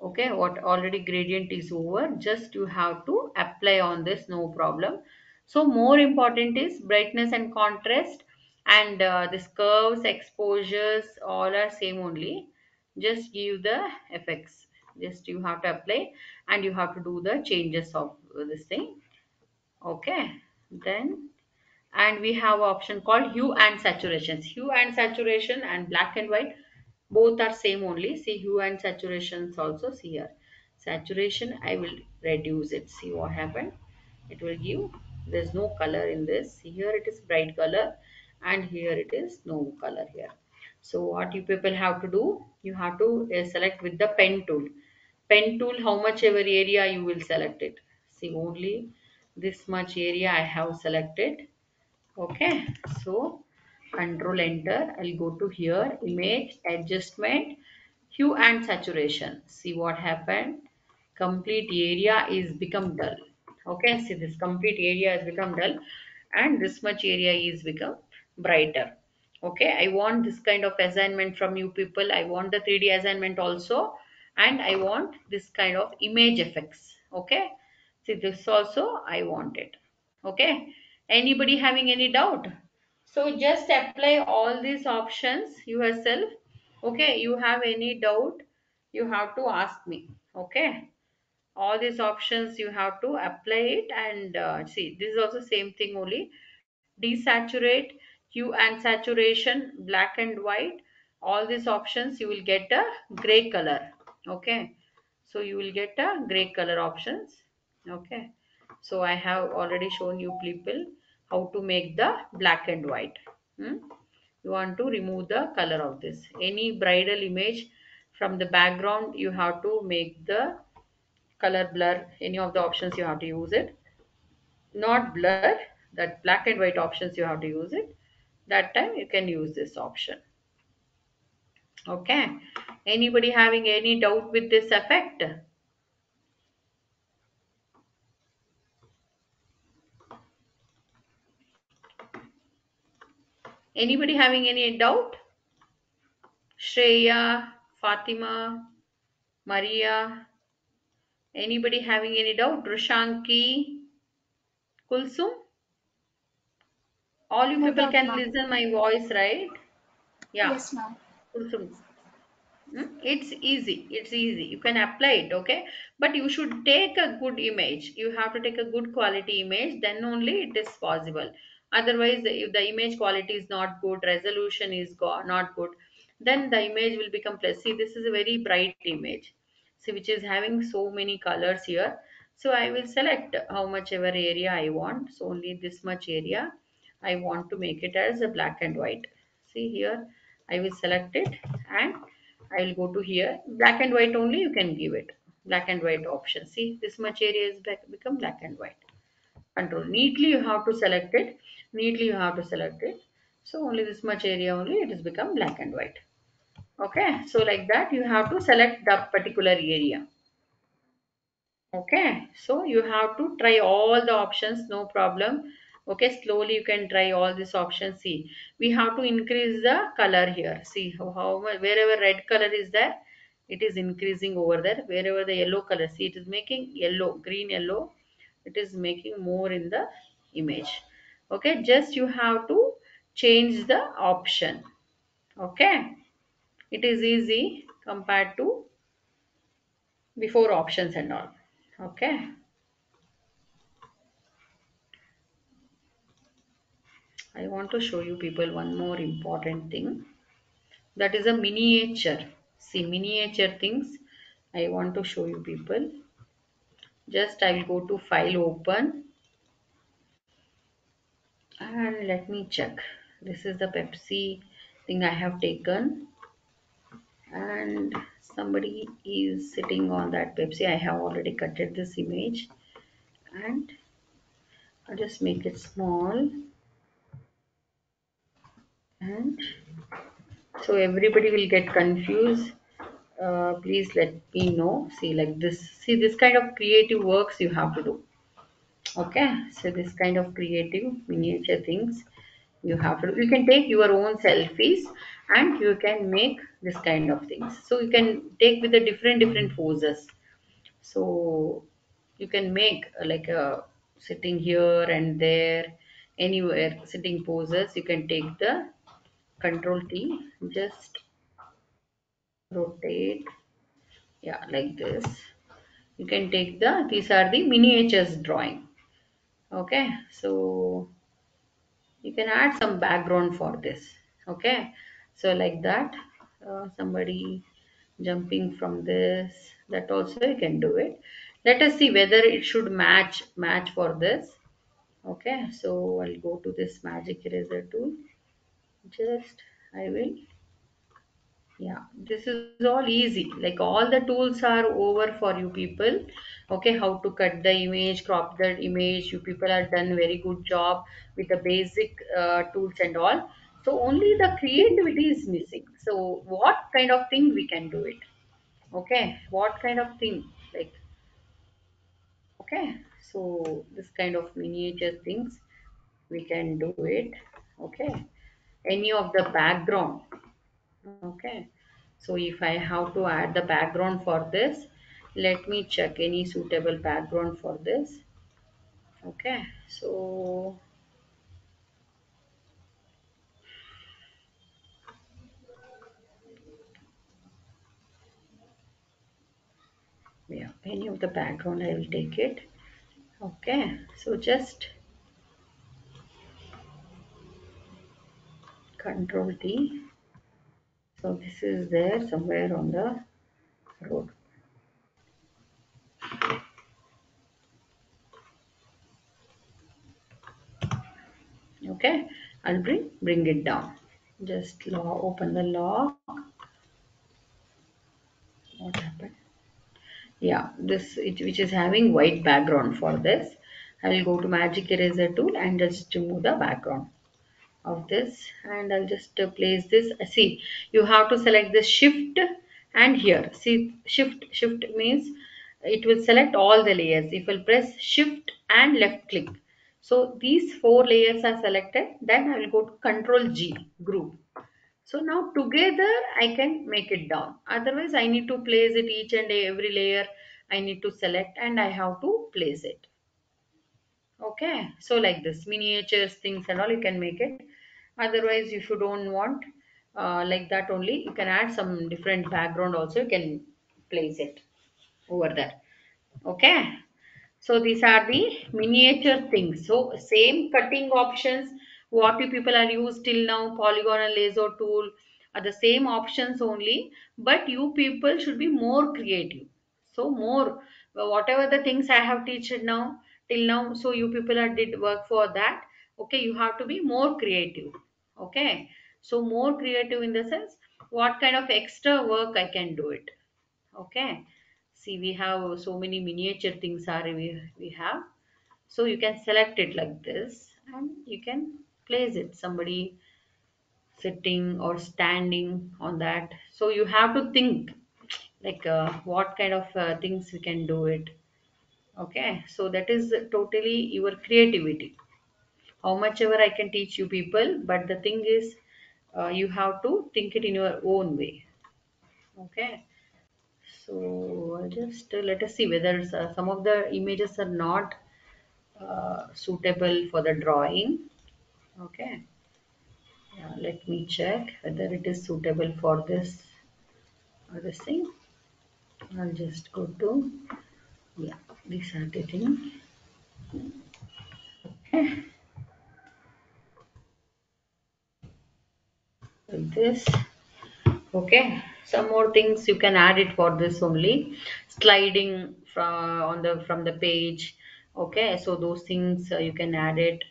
okay what already gradient is over just you have to apply on this no problem. So more important is brightness and contrast and uh, this curves exposures all are same only. Just give the effects. Just you have to apply and you have to do the changes of this thing. Okay then and we have option called hue and saturations hue and saturation and black and white both are same only. See hue and saturations also see here saturation i will reduce it see what happened. It will give there's no color in this. Here it is bright color and here it is no color here. So what you people have to do you have to uh, select with the pen tool. Pen tool how much ever area you will select it. See only this much area i have selected. Okay so control enter. I'll go to here. Image adjustment hue and saturation. See what happened? Complete area is become dull. Okay see this complete area has become dull and this much area is become brighter. Okay i want this kind of assignment from you people. I want the 3d assignment also and i want this kind of image effects. Okay see this also i want it. Okay anybody having any doubt so just apply all these options yourself. Okay you have any doubt you have to ask me. Okay all these options you have to apply it and uh, see this is also same thing only. Desaturate hue and saturation black and white all these options you will get a gray color. Okay so you will get a gray color options. Okay so i have already shown you people how to make the black and white Hmm? you want to remove the color of this any bridal image from the background you have to make the color blur any of the options you have to use it not blur that black and white options you have to use it that time you can use this option Okay. Anybody having any doubt with this effect? Anybody having any doubt? Shreya, Fatima, Maria. Anybody having any doubt? Rushanki, Kulsum? All you No people doubt, can listen my voice, right? Yeah. Yes, ma'am. Kulsum. Hmm? It's easy. It's easy. You can apply it, okay? But you should take a good image. You have to take a good quality image, then only it is possible. Otherwise, if the image quality is not good, resolution is go- not good, then the image will become plus. See, this is a very bright image. See, which is having so many colors here. So I will select how much ever area I want. So only this much area. I want to make it as a black and white. See here, I will select it and I will go to here. Black and white only you can give it. Black and white option. See, this much area is become black and white. Control. Neatly you have to select it. Neatly you have to select it. So only this much area only it has become black and white. Okay. So like that you have to select the particular area. Okay. So you have to try all the options. No problem. Okay. Slowly you can try all these options. See, we have to increase the color here. See how, how wherever red color is there, it is increasing over there. Wherever the yellow color, see it is making yellow, green, yellow. It is making more in the image. Okay. Just you have to change the option. Okay. It is easy compared to before options and all. Okay. I want to show you people one more important thing. That is a miniature. See, miniature things. I want to show you people. Just I will go to file open. And let me check. This is the Pepsi thing I have taken. And somebody is sitting on that Pepsi. I have already cutted this image. And I'll just make it small. And so everybody will get confused uh, please let me know. See like this see this kind of creative works you have to do. Okay? So this kind of creative miniature things you have to you can take your own selfies and you can make this kind of things. So you can take with the different different poses. So you can make uh, like a sitting here and there anywhere sitting poses you can take the control T just rotate yeah like this. You can take the these are the miniatures drawing okay? So you can add some background for this okay? So like that uh, somebody jumping from this that also you can do it. Let us see whether it should match match for this okay? So i'll go to this magic eraser tool. Just i will yeah this is all easy. Like all the tools are over for you people. Okay how to cut the image crop the image. You people have done very good job with the basic uh, tools and all. So only the creativity is missing. So what kind of thing we can do it? Okay what kind of thing? Like okay so this kind of miniature things we can do it. Okay any of the background okay. So if i have to add the background for this let me check any suitable background for this. Okay. So yeah any of the background i will take it. Okay. So just control t so this is there somewhere on the road. Okay i'll bring bring it down. Just lock open the lock what happened? Yeah this it, which is having white background for this. I will go to magic eraser tool and just remove the background of this and I'll just uh, place this. Uh, see you have to select the shift and here. See shift shift means it will select all the layers. If you press shift and left click. So these four layers are selected. Then I will go to control G group. So now together I can make it down. Otherwise I need to place it each and every layer I need to select and I have to place it. Okay? So like this. Miniatures things and all you can make it otherwise if you don't want uh, like that only you can add some different background also you can place it over there. Okay? So these are the miniature things. So same cutting options what you people are used till now polygon and lasso tool are the same options only but you people should be more creative. So more whatever the things i have teach now till now so you people are did work for that. Okay you have to be more creative okay? So more creative in the sense what kind of extra work i can do it? Okay? See we have so many miniature things are we, we have. So you can select it like this and you can place it. Somebody sitting or standing on that. So you have to think like uh, what kind of uh, things we can do it. Okay? So that is totally your creativity how much ever i can teach you people but the thing is uh, you have to think it in your own way. Okay? So just uh, let us see whether uh, some of the images are not uh, suitable for the drawing. Okay? Yeah, let me check whether it is suitable for this or this thing. I'll just go to yeah these are the thing okay like this. Okay some more things you can add it for this only. Sliding from on the from the page. Okay so those things uh, you can add it.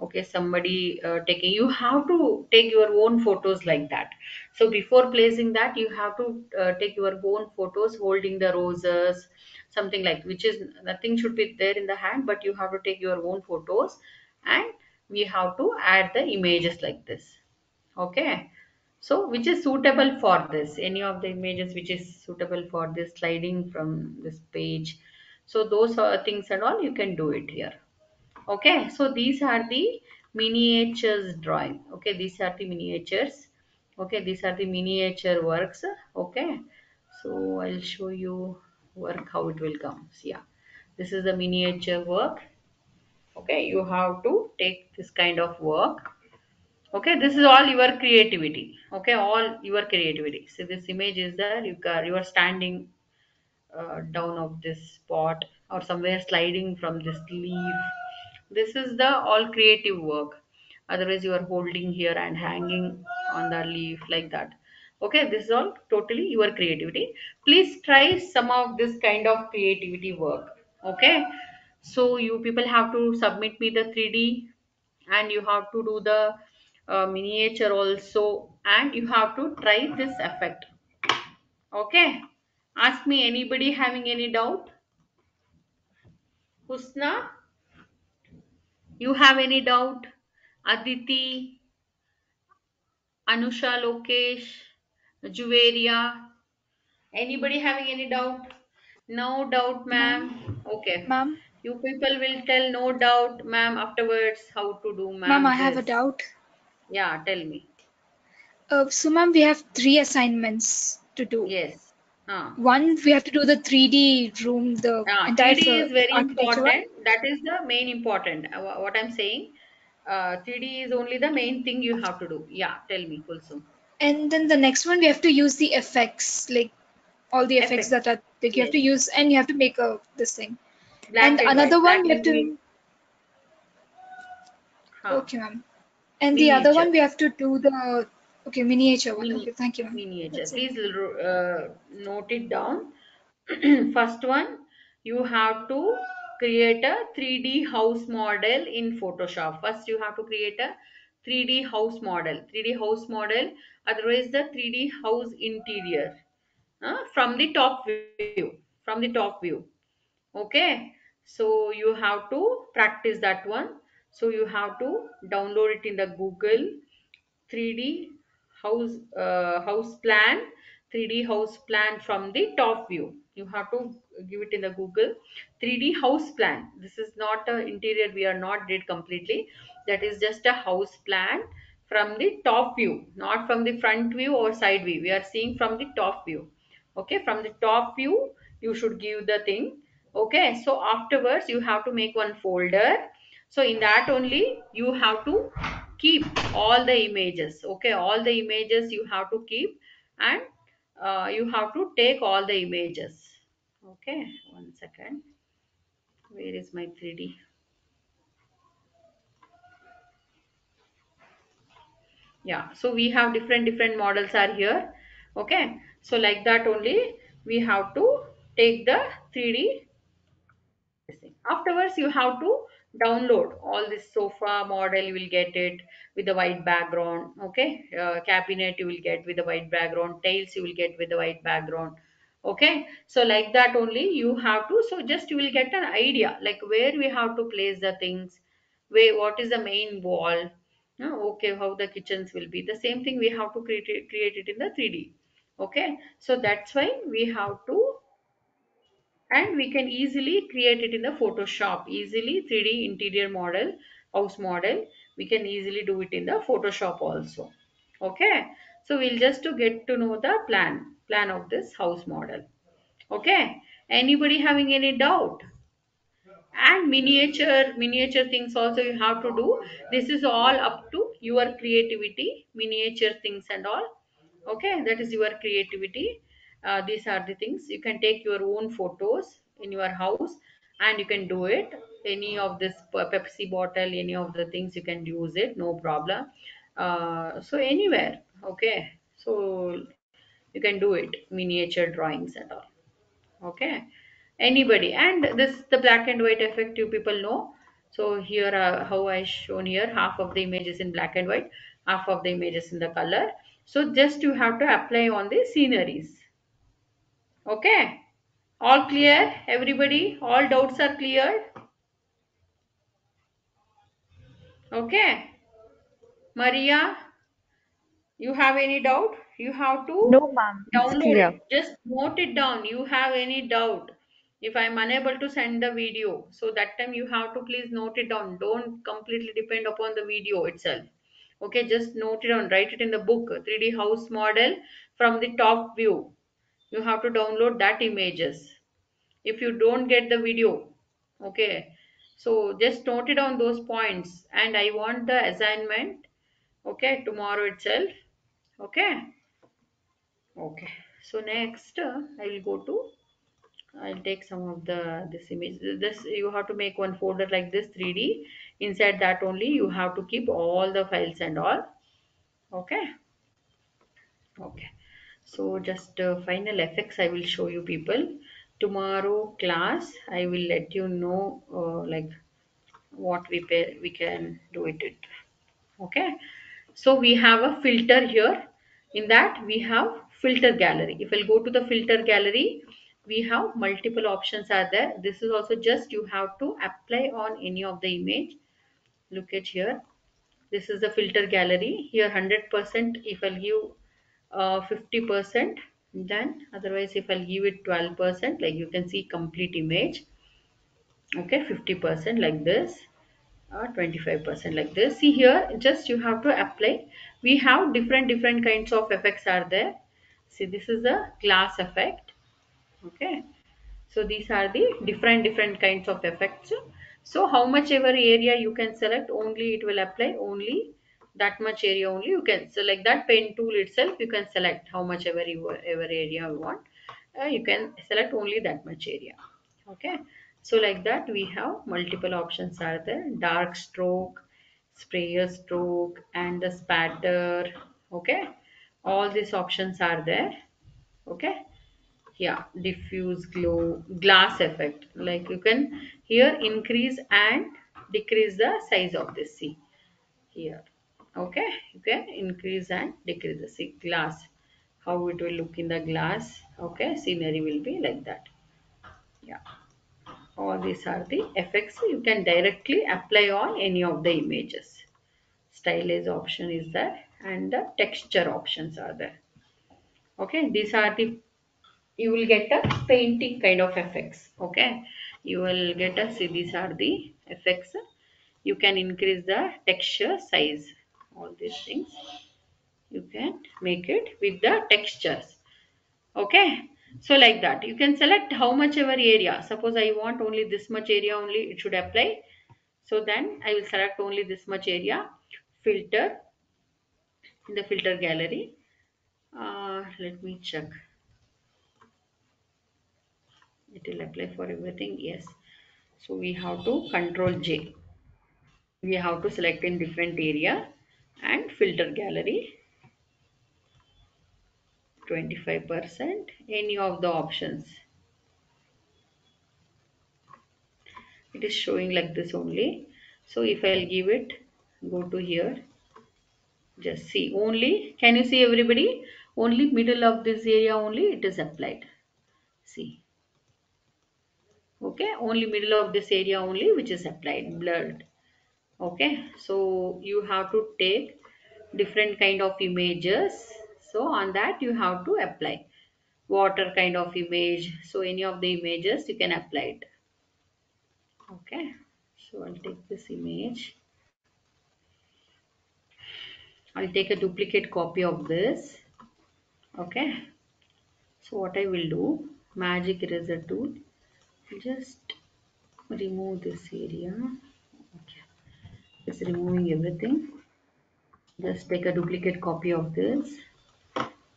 Okay somebody uh, taking you have to take your own photos like that. So before placing that you have to uh, take your own photos holding the roses something like which is nothing should be there in the hand but you have to take your own photos. And we have to add the images like this okay. So which is suitable for this? Any of the images which is suitable for this sliding from this page? So those are things and all you can do it here. Okay. So these are the miniatures drawing. Okay. These are the miniatures. Okay. These are the miniature works. Okay. So i'll show you work how it will come. So, yeah. This is the miniature work. Okay. You have to take this kind of work okay this is all your creativity. Okay all your creativity. So this image is there. You got you are standing uh, down of this spot or somewhere sliding from this leaf. This is the all creative work. Otherwise you are holding here and hanging on the leaf like that. Okay this is all totally your creativity. Please try some of this kind of creativity work. Okay so you people have to submit me the 3d and you have to do the uh, miniature also and you have to try this effect. Okay? Ask me anybody having any doubt? Husna? You have any doubt? Aditi? Anusha? Lokesh? Juveria? Anybody having any doubt? No doubt ma'am? Okay. Ma'am, you people will tell no doubt ma'am afterwards how to do ma'am ma'am, I have a doubt. Yeah tell me Uh, so, ma'am, we have three assignments to do. yes ah. One, we have to do the 3D room, the Ah, entire 3D is uh, very important. That is the main important. Uh, what I'm saying, uh, 3D is only the main thing you have to do. Yeah, tell me, Kulsum. And then the next one, we have to use the effects, like all the effects Effects. that are like you have to use, and you have to make a this thing. Black and and another white, one, we black have to. Huh. Okay, ma'am. And the other one, we have to do the okay miniature one. Mini- Okay, thank you. Miniature. Please uh, note it down. (clears throat) First one, you have to create a 3D house model in Photoshop. First, you have to create a 3D house model. 3D house model, otherwise the 3D house interior uh, from the top view. From the top view. Okay. So you have to practice that one. So you have to download it in the google 3d house uh, house plan 3d house plan from the top view. You have to give it in the google 3d house plan. This is not a interior we are not did completely. That is just a house plan from the top view not from the front view or side view. We are seeing from the top view. Okay from the top view you should give the thing. Okay so afterwards you have to make one folder so in that only you have to keep all the images okay? All the images you have to keep and uh, you have to take all the images okay? One second. Where is my 3d yeah so we have different different models are here okay? So like that only we have to take the 3d afterwards you have to download all this sofa model you will get it with the white background okay? Uh, cabinet you will get with the white background tails you will get with the white background okay? So like that only you have to so just you will get an idea like where we have to place the things where what is the main wall okay how the kitchens will be the same thing we have to create it, create it in the 3d okay? So that's why we have to and we can easily create it in the photoshop easily 3d interior model house model. We can easily do it in the photoshop also. Okay? So we'll just to get to know the plan plan of this house model. Okay? Anybody having any doubt? And miniature miniature things also you have to do. This is all up to your creativity miniature things and all. Okay? That is your creativity uh, these are the things. You can take your own photos in your house and you can do it. Any of this pepsi bottle any of the things you can use it no problem. Uh, so anywhere okay? So you can do it miniature drawings and all okay? Anybody and this the black and white effect you people know. So here uh, how i shown here half of the images in black and white half of the images in the color. So just you have to apply on the sceneries okay? All clear? Everybody? All doubts are cleared? Okay? Maria you have any doubt? You have to No, ma'am. Download it. just note it down. You have any doubt? If i'm unable to send the video so that time you have to please note it down. Don't completely depend upon the video itself. Okay? Just note it down. Write it in the book. 3d house model from the top view you have to download that images. If you don't get the video okay. So just note it on those points. And i want the assignment okay tomorrow itself okay. Okay. So next uh, i will go to i'll take some of the this image. This you have to make one folder like this 3d inside that only you have to keep all the files and all okay. Okay so just uh, final effects i will show you people. Tomorrow class i will let you know uh, like what we pay, we can do it, it. Okay? So we have a filter here. In that we have filter gallery. If i'll go to the filter gallery we have multiple options are there. This is also just you have to apply on any of the image. Look at here. This is the filter gallery. Here 100% if i'll give Uh, 50% then otherwise if i'll give it 12% like you can see complete image. Okay 50% like this uh, or 25% like this. See here just you have to apply. We have different different kinds of effects are there. See this is the glass effect. Okay so these are the different different kinds of effects. So how much ever area you can select only it will apply only that much area only you can select that pen tool itself you can select how much ever you ever area you want. Uh, you can select only that much area. Okay? So like that we have multiple options are there. Dark stroke sprayer stroke and the spatter. Okay? All these options are there. Okay? Yeah diffuse glow glass effect. Like you can here increase and decrease the size of this see here okay you can increase and decrease the see glass. How it will look in the glass okay scenery will be like that. Yeah. All these are the effects. You can directly apply on any of the images. Stylize option is there and the texture options are there. Okay these are the you will get a painting kind of effects. Okay you will get a see these are the effects. You can increase the texture size all these things. You can make it with the textures. Okay? So like that. You can select how much ever area. Suppose i want only this much area only it should apply. So then i will select only this much area. Filter. In the filter gallery. Uh, let me check. It will apply for everything yes. So we have to control j. We have to select in different area and filter gallery. 25% any of the options. It is showing like this only. So if i'll give it go to here. Just see only can you see everybody? Only middle of this area only it is applied. See. Okay only middle of this area only which is applied blurred okay so you have to take different kind of images. So on that you have to apply water kind of image. So any of the images you can apply it. Okay so i'll take this image. I'll take a duplicate copy of this. Okay so what i will do magic eraser tool just remove this area just removing everything. Just take a duplicate copy of this.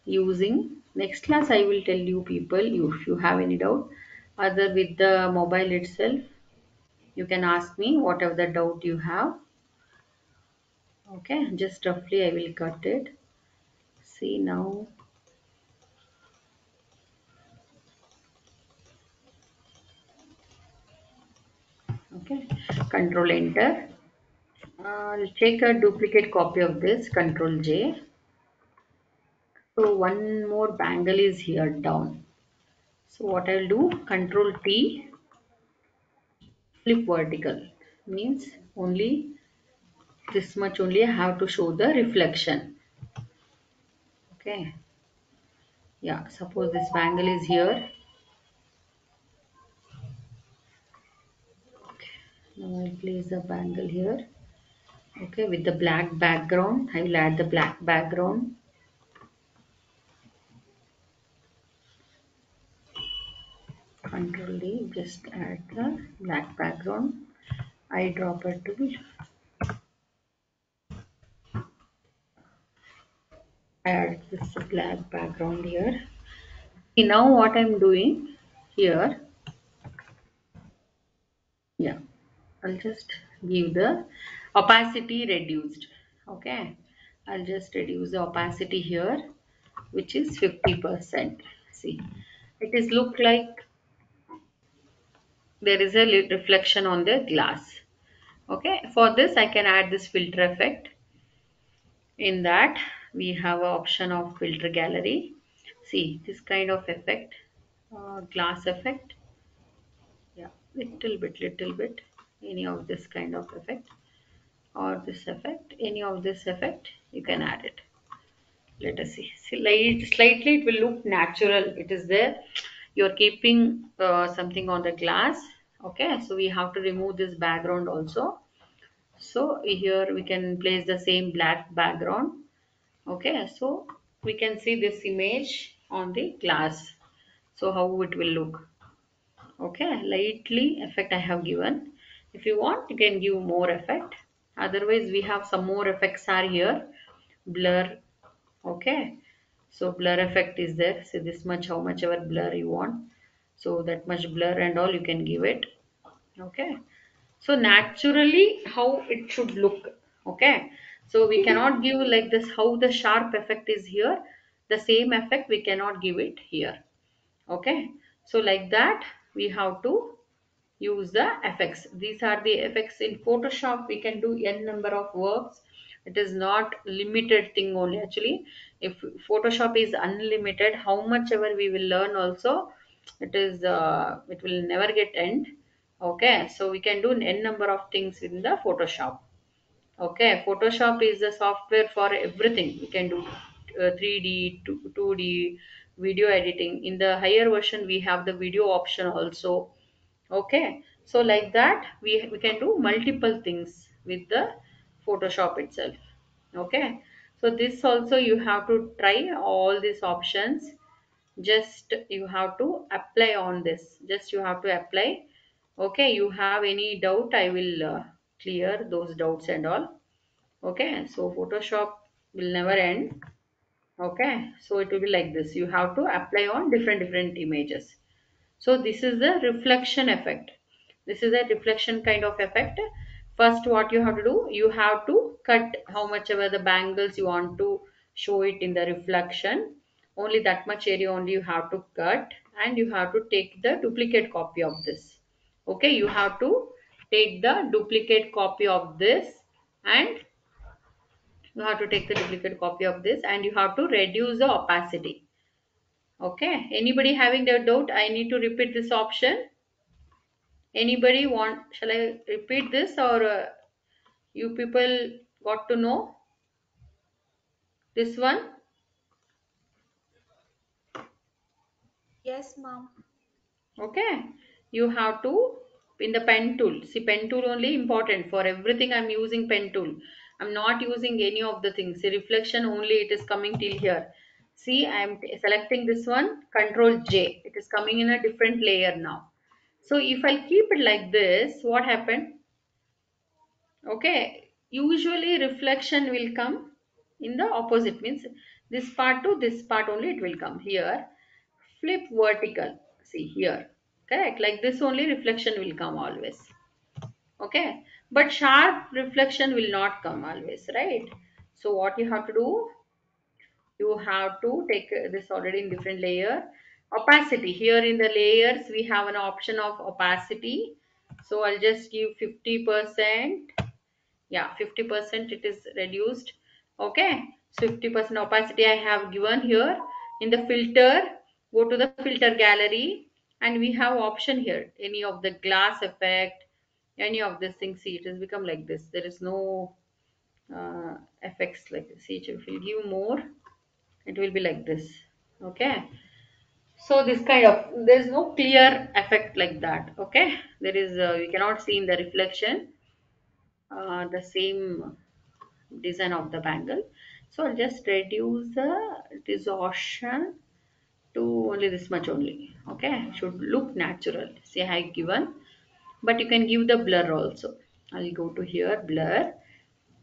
Using next class i will tell you people if you have any doubt. Other with the mobile itself you can ask me whatever the doubt you have. Okay just roughly i will cut it. See now. Okay control enter i'll take a duplicate copy of this control j. So one more bangle is here down. So what i'll do control t flip vertical. Means only this much only i have to show the reflection. Okay. Yeah suppose this bangle is here. Okay. Now i'll place the bangle here okay with the black background i will add the black background. Control D just add the black background. Eyedropper tool add this black background here. See now what I'm doing here yeah I'll just give the opacity reduced. Okay. I'll just reduce the opacity here which is 50% see it is look like there is a reflection on the glass. Okay. For this I can add this filter effect. In that we have a option of filter gallery. See this kind of effect uh, glass effect. Yeah little bit little bit any of this kind of effect or this effect any of this effect you can add it. Let us see, see slightly it will look natural. It is there. You're keeping uh, something on the glass okay? So we have to remove this background also. So here we can place the same black background okay? So we can see this image on the glass. So how it will look okay? Lightly effect i have given. If you want you can give more effect otherwise we have some more effects are here. Blur. Okay. So blur effect is there. See this much how much ever blur you want. So that much blur and all you can give it. Okay. So naturally how it should look. Okay. So we cannot give like this how the sharp effect is here. The same effect we cannot give it here. Okay. So like that we have to use the effects. These are the effects in photoshop. We can do n number of works. It is not limited thing only. Actually if photoshop is unlimited how much ever we will learn also it is uh, it will never get end. Okay so we can do n number of things in the photoshop. Okay photoshop is the software for everything. We can do uh, 3d 2, 2d video editing. In the higher version we have the video option also okay. So like that we, we can do multiple things with the photoshop itself. Okay. So this also you have to try all these options. Just you have to apply on this. Just you have to apply. Okay. You have any doubt i will uh, clear those doubts and all. Okay. So photoshop will never end. Okay. So it will be like this. You have to apply on different different images so this is the reflection effect. This is a reflection kind of effect. First what you have to do you have to cut how much ever the bangles you want to show it in the reflection. Only that much area only you have to cut and you have to take the duplicate copy of this. Okay you have to take the duplicate copy of this and you have to take the duplicate copy of this and you have to reduce the opacity okay anybody having the doubt i need to repeat this option. Anybody want shall i repeat this or uh, you people got to know? This one? Yes, mom okay you have to in the pen tool. See pen tool only important. For everything i'm using pen tool. I'm not using any of the things. See reflection only it is coming till here see i'm selecting this one control j. It is coming in a different layer now. So if i keep it like this what happened? Okay usually reflection will come in the opposite. Means this part to this part only it will come here. Flip vertical see here. Correct? Like this only reflection will come always. Okay? But sharp reflection will not come always right? So what you have to do you have to take this already in different layer. Opacity. Here in the layers we have an option of opacity. So i'll just give 50 percent. Yeah 50 percent it is reduced. Okay. So 50 percent opacity i have given here. In the filter go to the filter gallery and we have option here. Any of the glass effect any of these things see it has become like this. There is no uh, effects like this. See if you give more it will be like this. Okay? So this kind of there is no clear effect like that. Okay? There is uh, we cannot see in the reflection uh, the same design of the bangle. So i'll just reduce the distortion to only this much only. Okay? Should look natural. See i given but you can give the blur also. I'll go to here blur.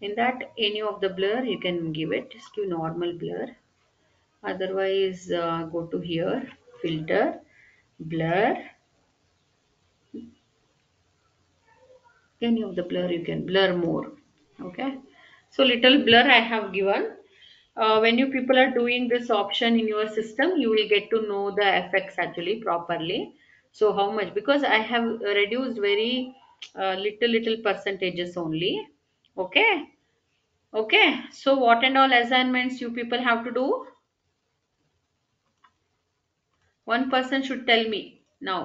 In that any of the blur you can give it. Just give normal blur otherwise uh, go to here filter blur. Any of the blur you can blur more okay? So little blur i have given. Uh, when you people are doing this option in your system you will get to know the effects actually properly. So how much? Because i have reduced very uh, little little percentages only okay? Okay so what and all assignments you people have to do one person should tell me now.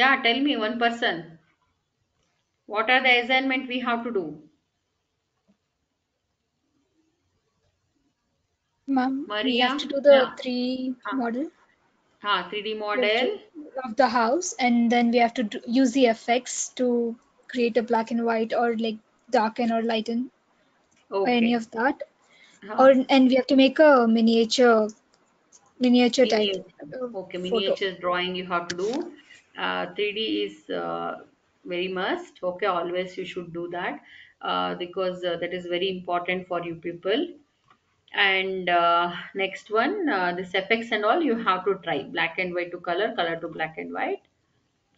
Yeah tell me one person. What are the assignment we have to do? Ma'am, we have to do the yeah. 3 huh. model. Huh, 3d model. Of the house and then we have to do, use the effects to create a black and white or like darken or lighten or any of that. Huh. or and we have to make a miniature miniature type miniature. okay photo. miniature drawing you have to do. Uh, 3d is uh, very must. Okay always you should do that. Uh, because uh, that is very important for you people. And uh, next one uh, this effects and all you have to try. Black and white to color color to black and white.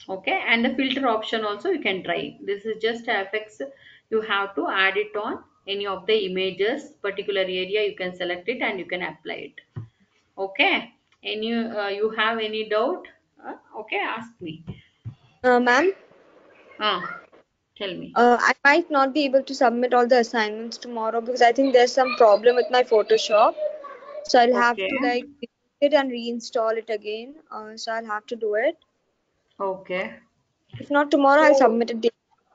Okay and the filter option also you can try. This is just effects you have to add it on any of the images particular area you can select it and you can apply it okay any uh, you have any doubt uh, okay ask me Uh, ma'am, ah tell me uh, I might not be able to submit all the assignments tomorrow because I think there's some problem with my Photoshop. So I'll have okay to like it and reinstall it again. Uh, so I'll have to do it. Okay. If not tomorrow, I'll submit it.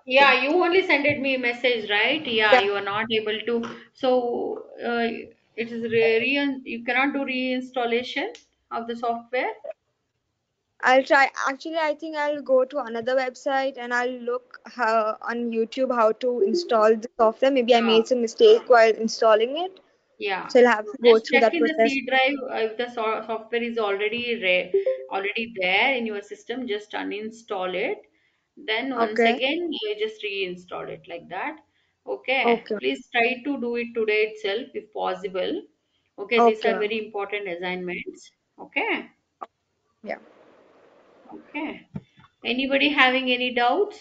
Yeah, you only sent me a message, right? Yeah, Yeah. you are not able to. So uh, it is re, re you cannot do reinstallation of the software. I'll try. Actually, I think I'll go to another website and I'll look how, on YouTube how to install the software. Maybe I Yeah. made some mistake while installing it. Yeah. So I'll have to go Just through check that in the process. C drive uh, if the so software is already re already there in your system. Just uninstall it. Then once Okay. again, you just reinstall it like that. Okay. Okay. Please try to do it today itself if possible. Okay. These are Okay. very important assignments. Okay. Yeah. Okay. Anybody having any doubts?